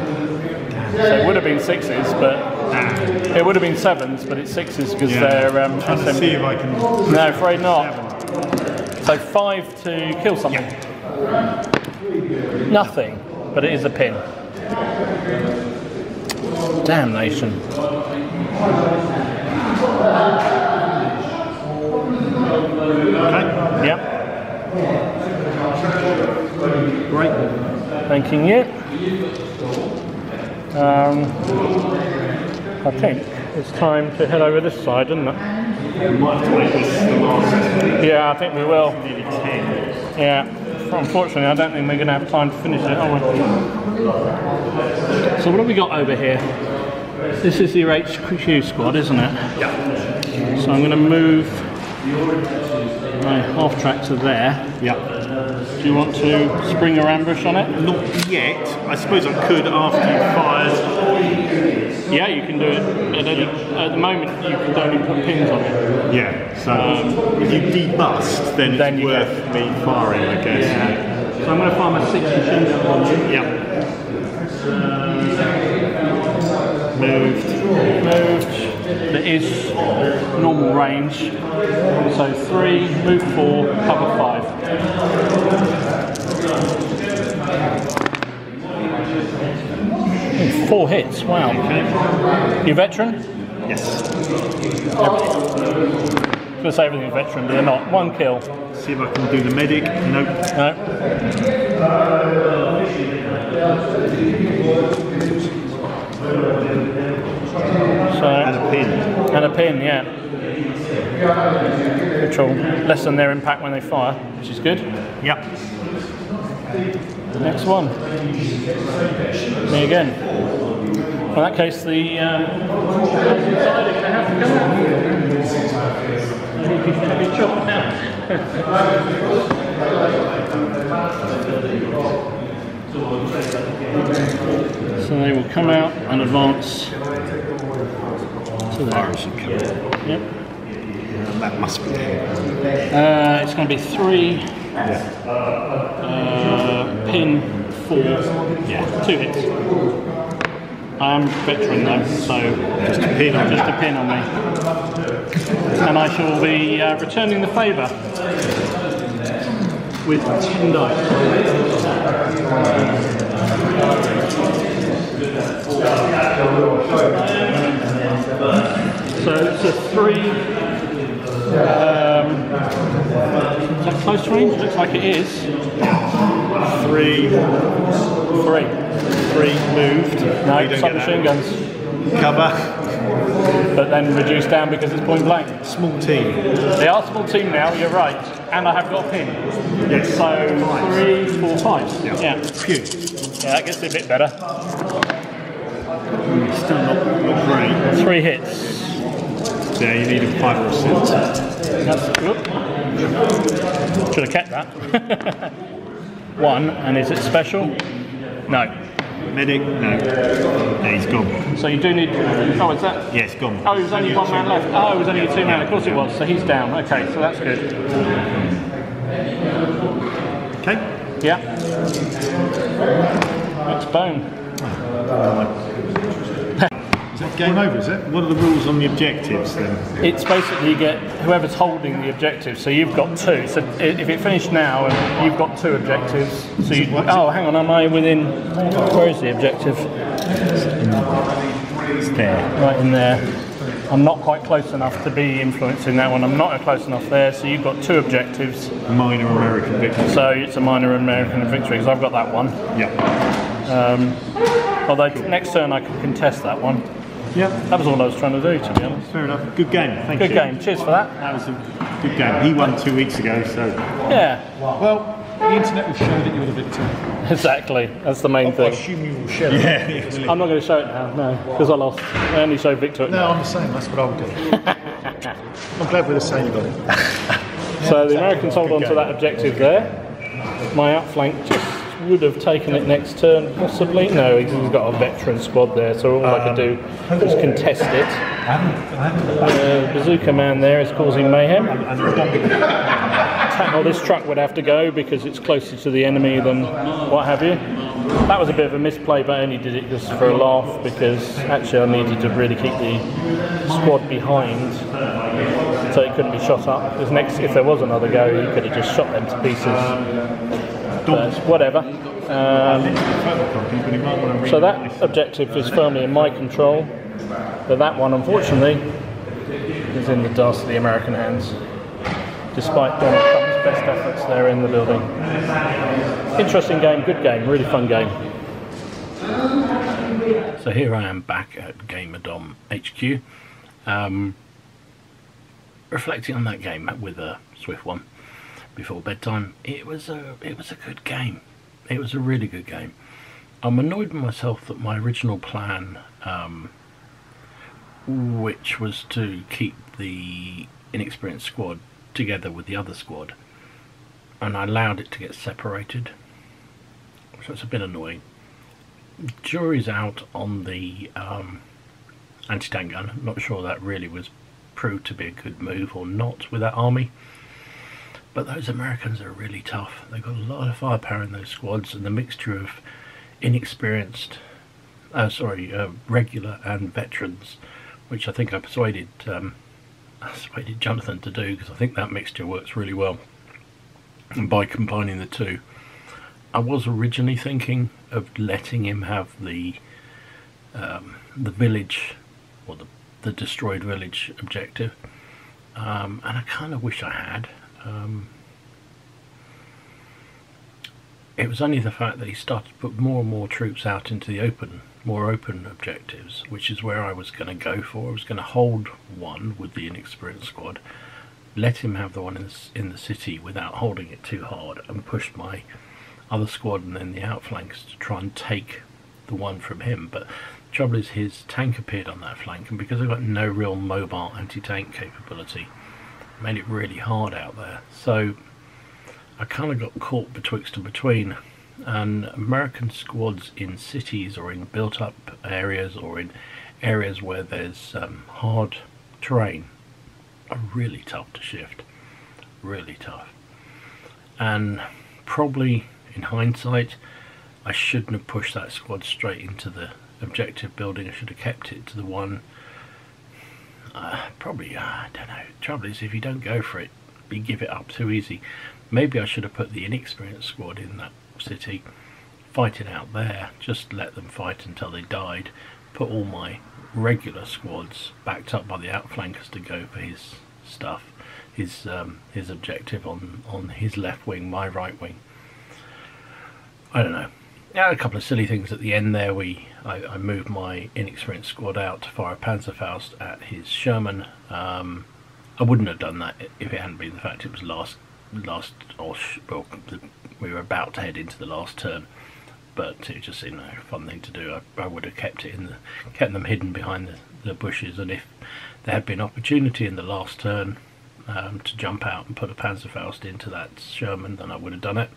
So it would have been sixes, but Ah, it would have been sevens, but it's sixes because they're um, trying to see if I can. No, afraid not. So five to kill something. Nothing, but it is a pin. Damnation. Okay. Yep. Great. Thanking you. Um, I think it's time to head over this side, isn't it? We might have to make this the last Yeah, I think we will. Yeah. unfortunately, I don't think we're going to have time to finish it, are we? So what have we got over here? This is your HQ squad, isn't it? Yeah. So I'm going to move my half track to there. Yeah. Do you want to spring your ambush on it? Not yet. I suppose I could after you fired. Yeah, you can do it. At, any, at the moment, you can only put pins on it. Yeah. So um, if you debus, then, Then it's worth me firing, I guess. Yeah. So I'm going to fire my six machine gun on you. Yeah. Um, moved. Moved. It is normal range. So three, move four, cover five. Four hits, wow. You veteran? Yes. I was going to say everything's veteran, but they're not. One kill. See if I can do the medic. Nope. No. And a pin. and a pin, yeah. Which will lessen their impact when they fire, which is good. Yep. Next one. Me again. In that case, the uh, guys inside are going to have to come out. He's going to be chopped now. so they will come out and advance to there. Yep. That must be it. Uh, it's going to be three. Uh, pin four. Yeah, two hits. I am veteran though, so Just a pin on just a pin on me. And I shall be uh, returning the favour with ten dice. So it's a three. Um, is that close range? Looks like it is. Three. Three. Three moved. No, you don't submachine get guns. Cover. But then reduced down because it's point blank. Small team. They are small team now, you're right. And I have got a pin. Yes. So three, four, five. Yeah. Phew. Yeah, that gets a bit better. Still not, not great. Three hits. Yeah, you need a five or a six. That's. Should have kept that. *laughs* One, and is it special? No. Medic? No. No, he's gone. So you do need. Oh, is that? Yeah, it's gone. Oh, it was only one man left. Oh, it was only a two man. Of course it was. So he's down. Okay, so that's good. Okay. Yeah. Next bone. Oh, is that game over, is it? What are the rules on the objectives then? It's basically you get whoever's holding the objective. So you've got two. So if it finished now and you've got two objectives, so you. Oh, hang on. Am I within? Where is the objective? It's there. Right in there. I'm not quite close enough to be influencing that one. I'm not close enough there. So you've got two objectives. Minor American victory. So it's a minor American victory because I've got that one. Yeah. Um, although next turn I can contest that one. Yeah. That was all I was trying to do, to be honest. Fair enough. Good game. Thank Good you. game. Cheers for that. That was a good game. He won two weeks ago, so Yeah, Well, the internet will show that you're the victim. *laughs* exactly. That's the main I thing. assume you will share it. yeah. *laughs* I'm not going to show it now, no, because I lost. I only show Victor it No, now. I'm the same. That's what I'll do. *laughs* I'm glad we're the same, buddy. So the Americans hold on to that objective there. My outflank just would have taken it next turn, possibly. No, he's got a veteran squad there, so all I could do was contest it. Uh, bazooka man there is causing mayhem. Well, this truck would have to go because it's closer to the enemy than what have you. That was a bit of a misplay, but I only did it just for a laugh because actually I needed to really keep the squad behind so it couldn't be shot up. Because next, if there was another go, he could have just shot them to pieces. But whatever. Um, so that objective is firmly in my control, but that one, unfortunately, is in the dust of the American hands. Despite Donald Trump's best efforts there in the building. Interesting game, good game, really fun game. So here I am back at Gamerdom HQ, um, reflecting on that game with a Swift one. Before bedtime. It was a it was a good game. It was a really good game. I'm annoyed with myself that my original plan, um, which was to keep the inexperienced squad together with the other squad, and I allowed it to get separated. So it's a bit annoying. Jury's out on the um, anti-tank gun. I'm not sure that really was proved to be a good move or not with that army. But those Americans are really tough. They've got a lot of firepower in those squads, and the mixture of inexperienced, uh, sorry, uh, regular and veterans, which I think I persuaded um, I *laughs* persuaded Jonathan to do because I think that mixture works really well. And by combining the two, I was originally thinking of letting him have the um, the village or the the destroyed village objective, um, and I kind of wish I had. Um, it was only the fact that he started to put more and more troops out into the open, more open objectives, which is where I was going to go for. I was going to hold one with the inexperienced squad, let him have the one in the, in the city without holding it too hard, and push my other squad and then the outflanks to try and take the one from him. But the trouble is, his tank appeared on that flank, and because I've got no real mobile anti-tank capability, it made it really hard out there. So I kind of got caught betwixt and between. And American squads in cities or in built-up areas or in areas where there's um, hard terrain are really tough to shift. Really tough. And probably in hindsight, I shouldn't have pushed that squad straight into the objective building. I should have kept it to the one. Uh, probably, uh, I don't know. Trouble is, if you don't go for it, you give it up too easy. Maybe I should have put the inexperienced squad in that city, fight it out there. Just let them fight until they died. Put all my regular squads backed up by the outflankers to go for his stuff, his um, his objective on on his left wing, my right wing. I don't know. Yeah, a couple of silly things at the end there. We I, I moved my inexperienced squad out to fire a Panzerfaust at his Sherman. Um, I wouldn't have done that if it hadn't been the fact it was last last or well, we were about to head into the last turn. But it just seemed like a fun thing to do. I, I would have kept it in the kept them hidden behind the, the bushes, and if there had been opportunity in the last turn um, to jump out and put a Panzerfaust into that Sherman, then I would have done it.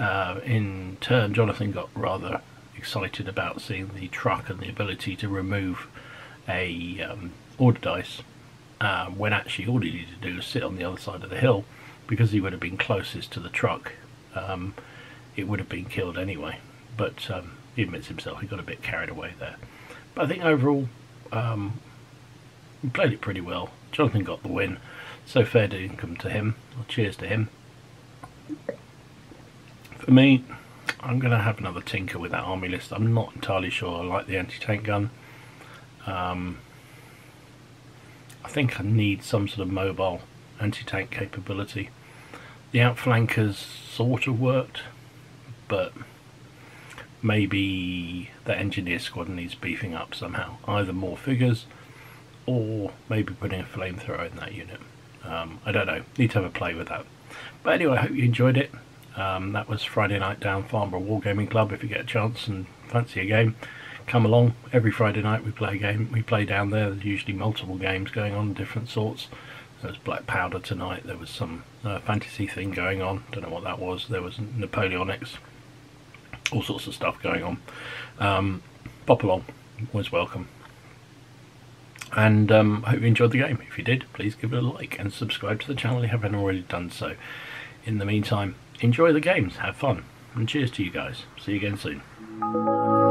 Uh, in turn, Jonathan got rather excited about seeing the truck and the ability to remove a um, order dice uh, when actually all he needed to do was sit on the other side of the hill because he would have been closest to the truck. Um, it would have been killed anyway, but um, he admits himself he got a bit carried away there. But I think overall, um, we played it pretty well. Jonathan got the win, so fair income to him. Well, cheers to him. For me, I'm going to have another tinker with that army list. I'm not entirely sure I like the anti-tank gun. Um, I think I need some sort of mobile anti-tank capability. The outflankers sort of worked, but maybe the engineer squad needs beefing up somehow. Either more figures, or maybe putting a flamethrower in that unit. Um, I don't know. Need to have a play with that. But anyway, I hope you enjoyed it. Um, that was Friday night down Farnborough Wargaming Club. If you get a chance and fancy a game, come along. Every Friday night we play a game. We play down there. There's usually multiple games going on, different sorts. There was Black Powder tonight. There was some uh, fantasy thing going on. Don't know what that was. There was Napoleonics. All sorts of stuff going on. Um, pop along. Always welcome. And um, I hope you enjoyed the game. If you did, please give it a like and subscribe to the channel if you haven't already done so. In the meantime, enjoy the games, have fun, and cheers to you guys. See you again soon.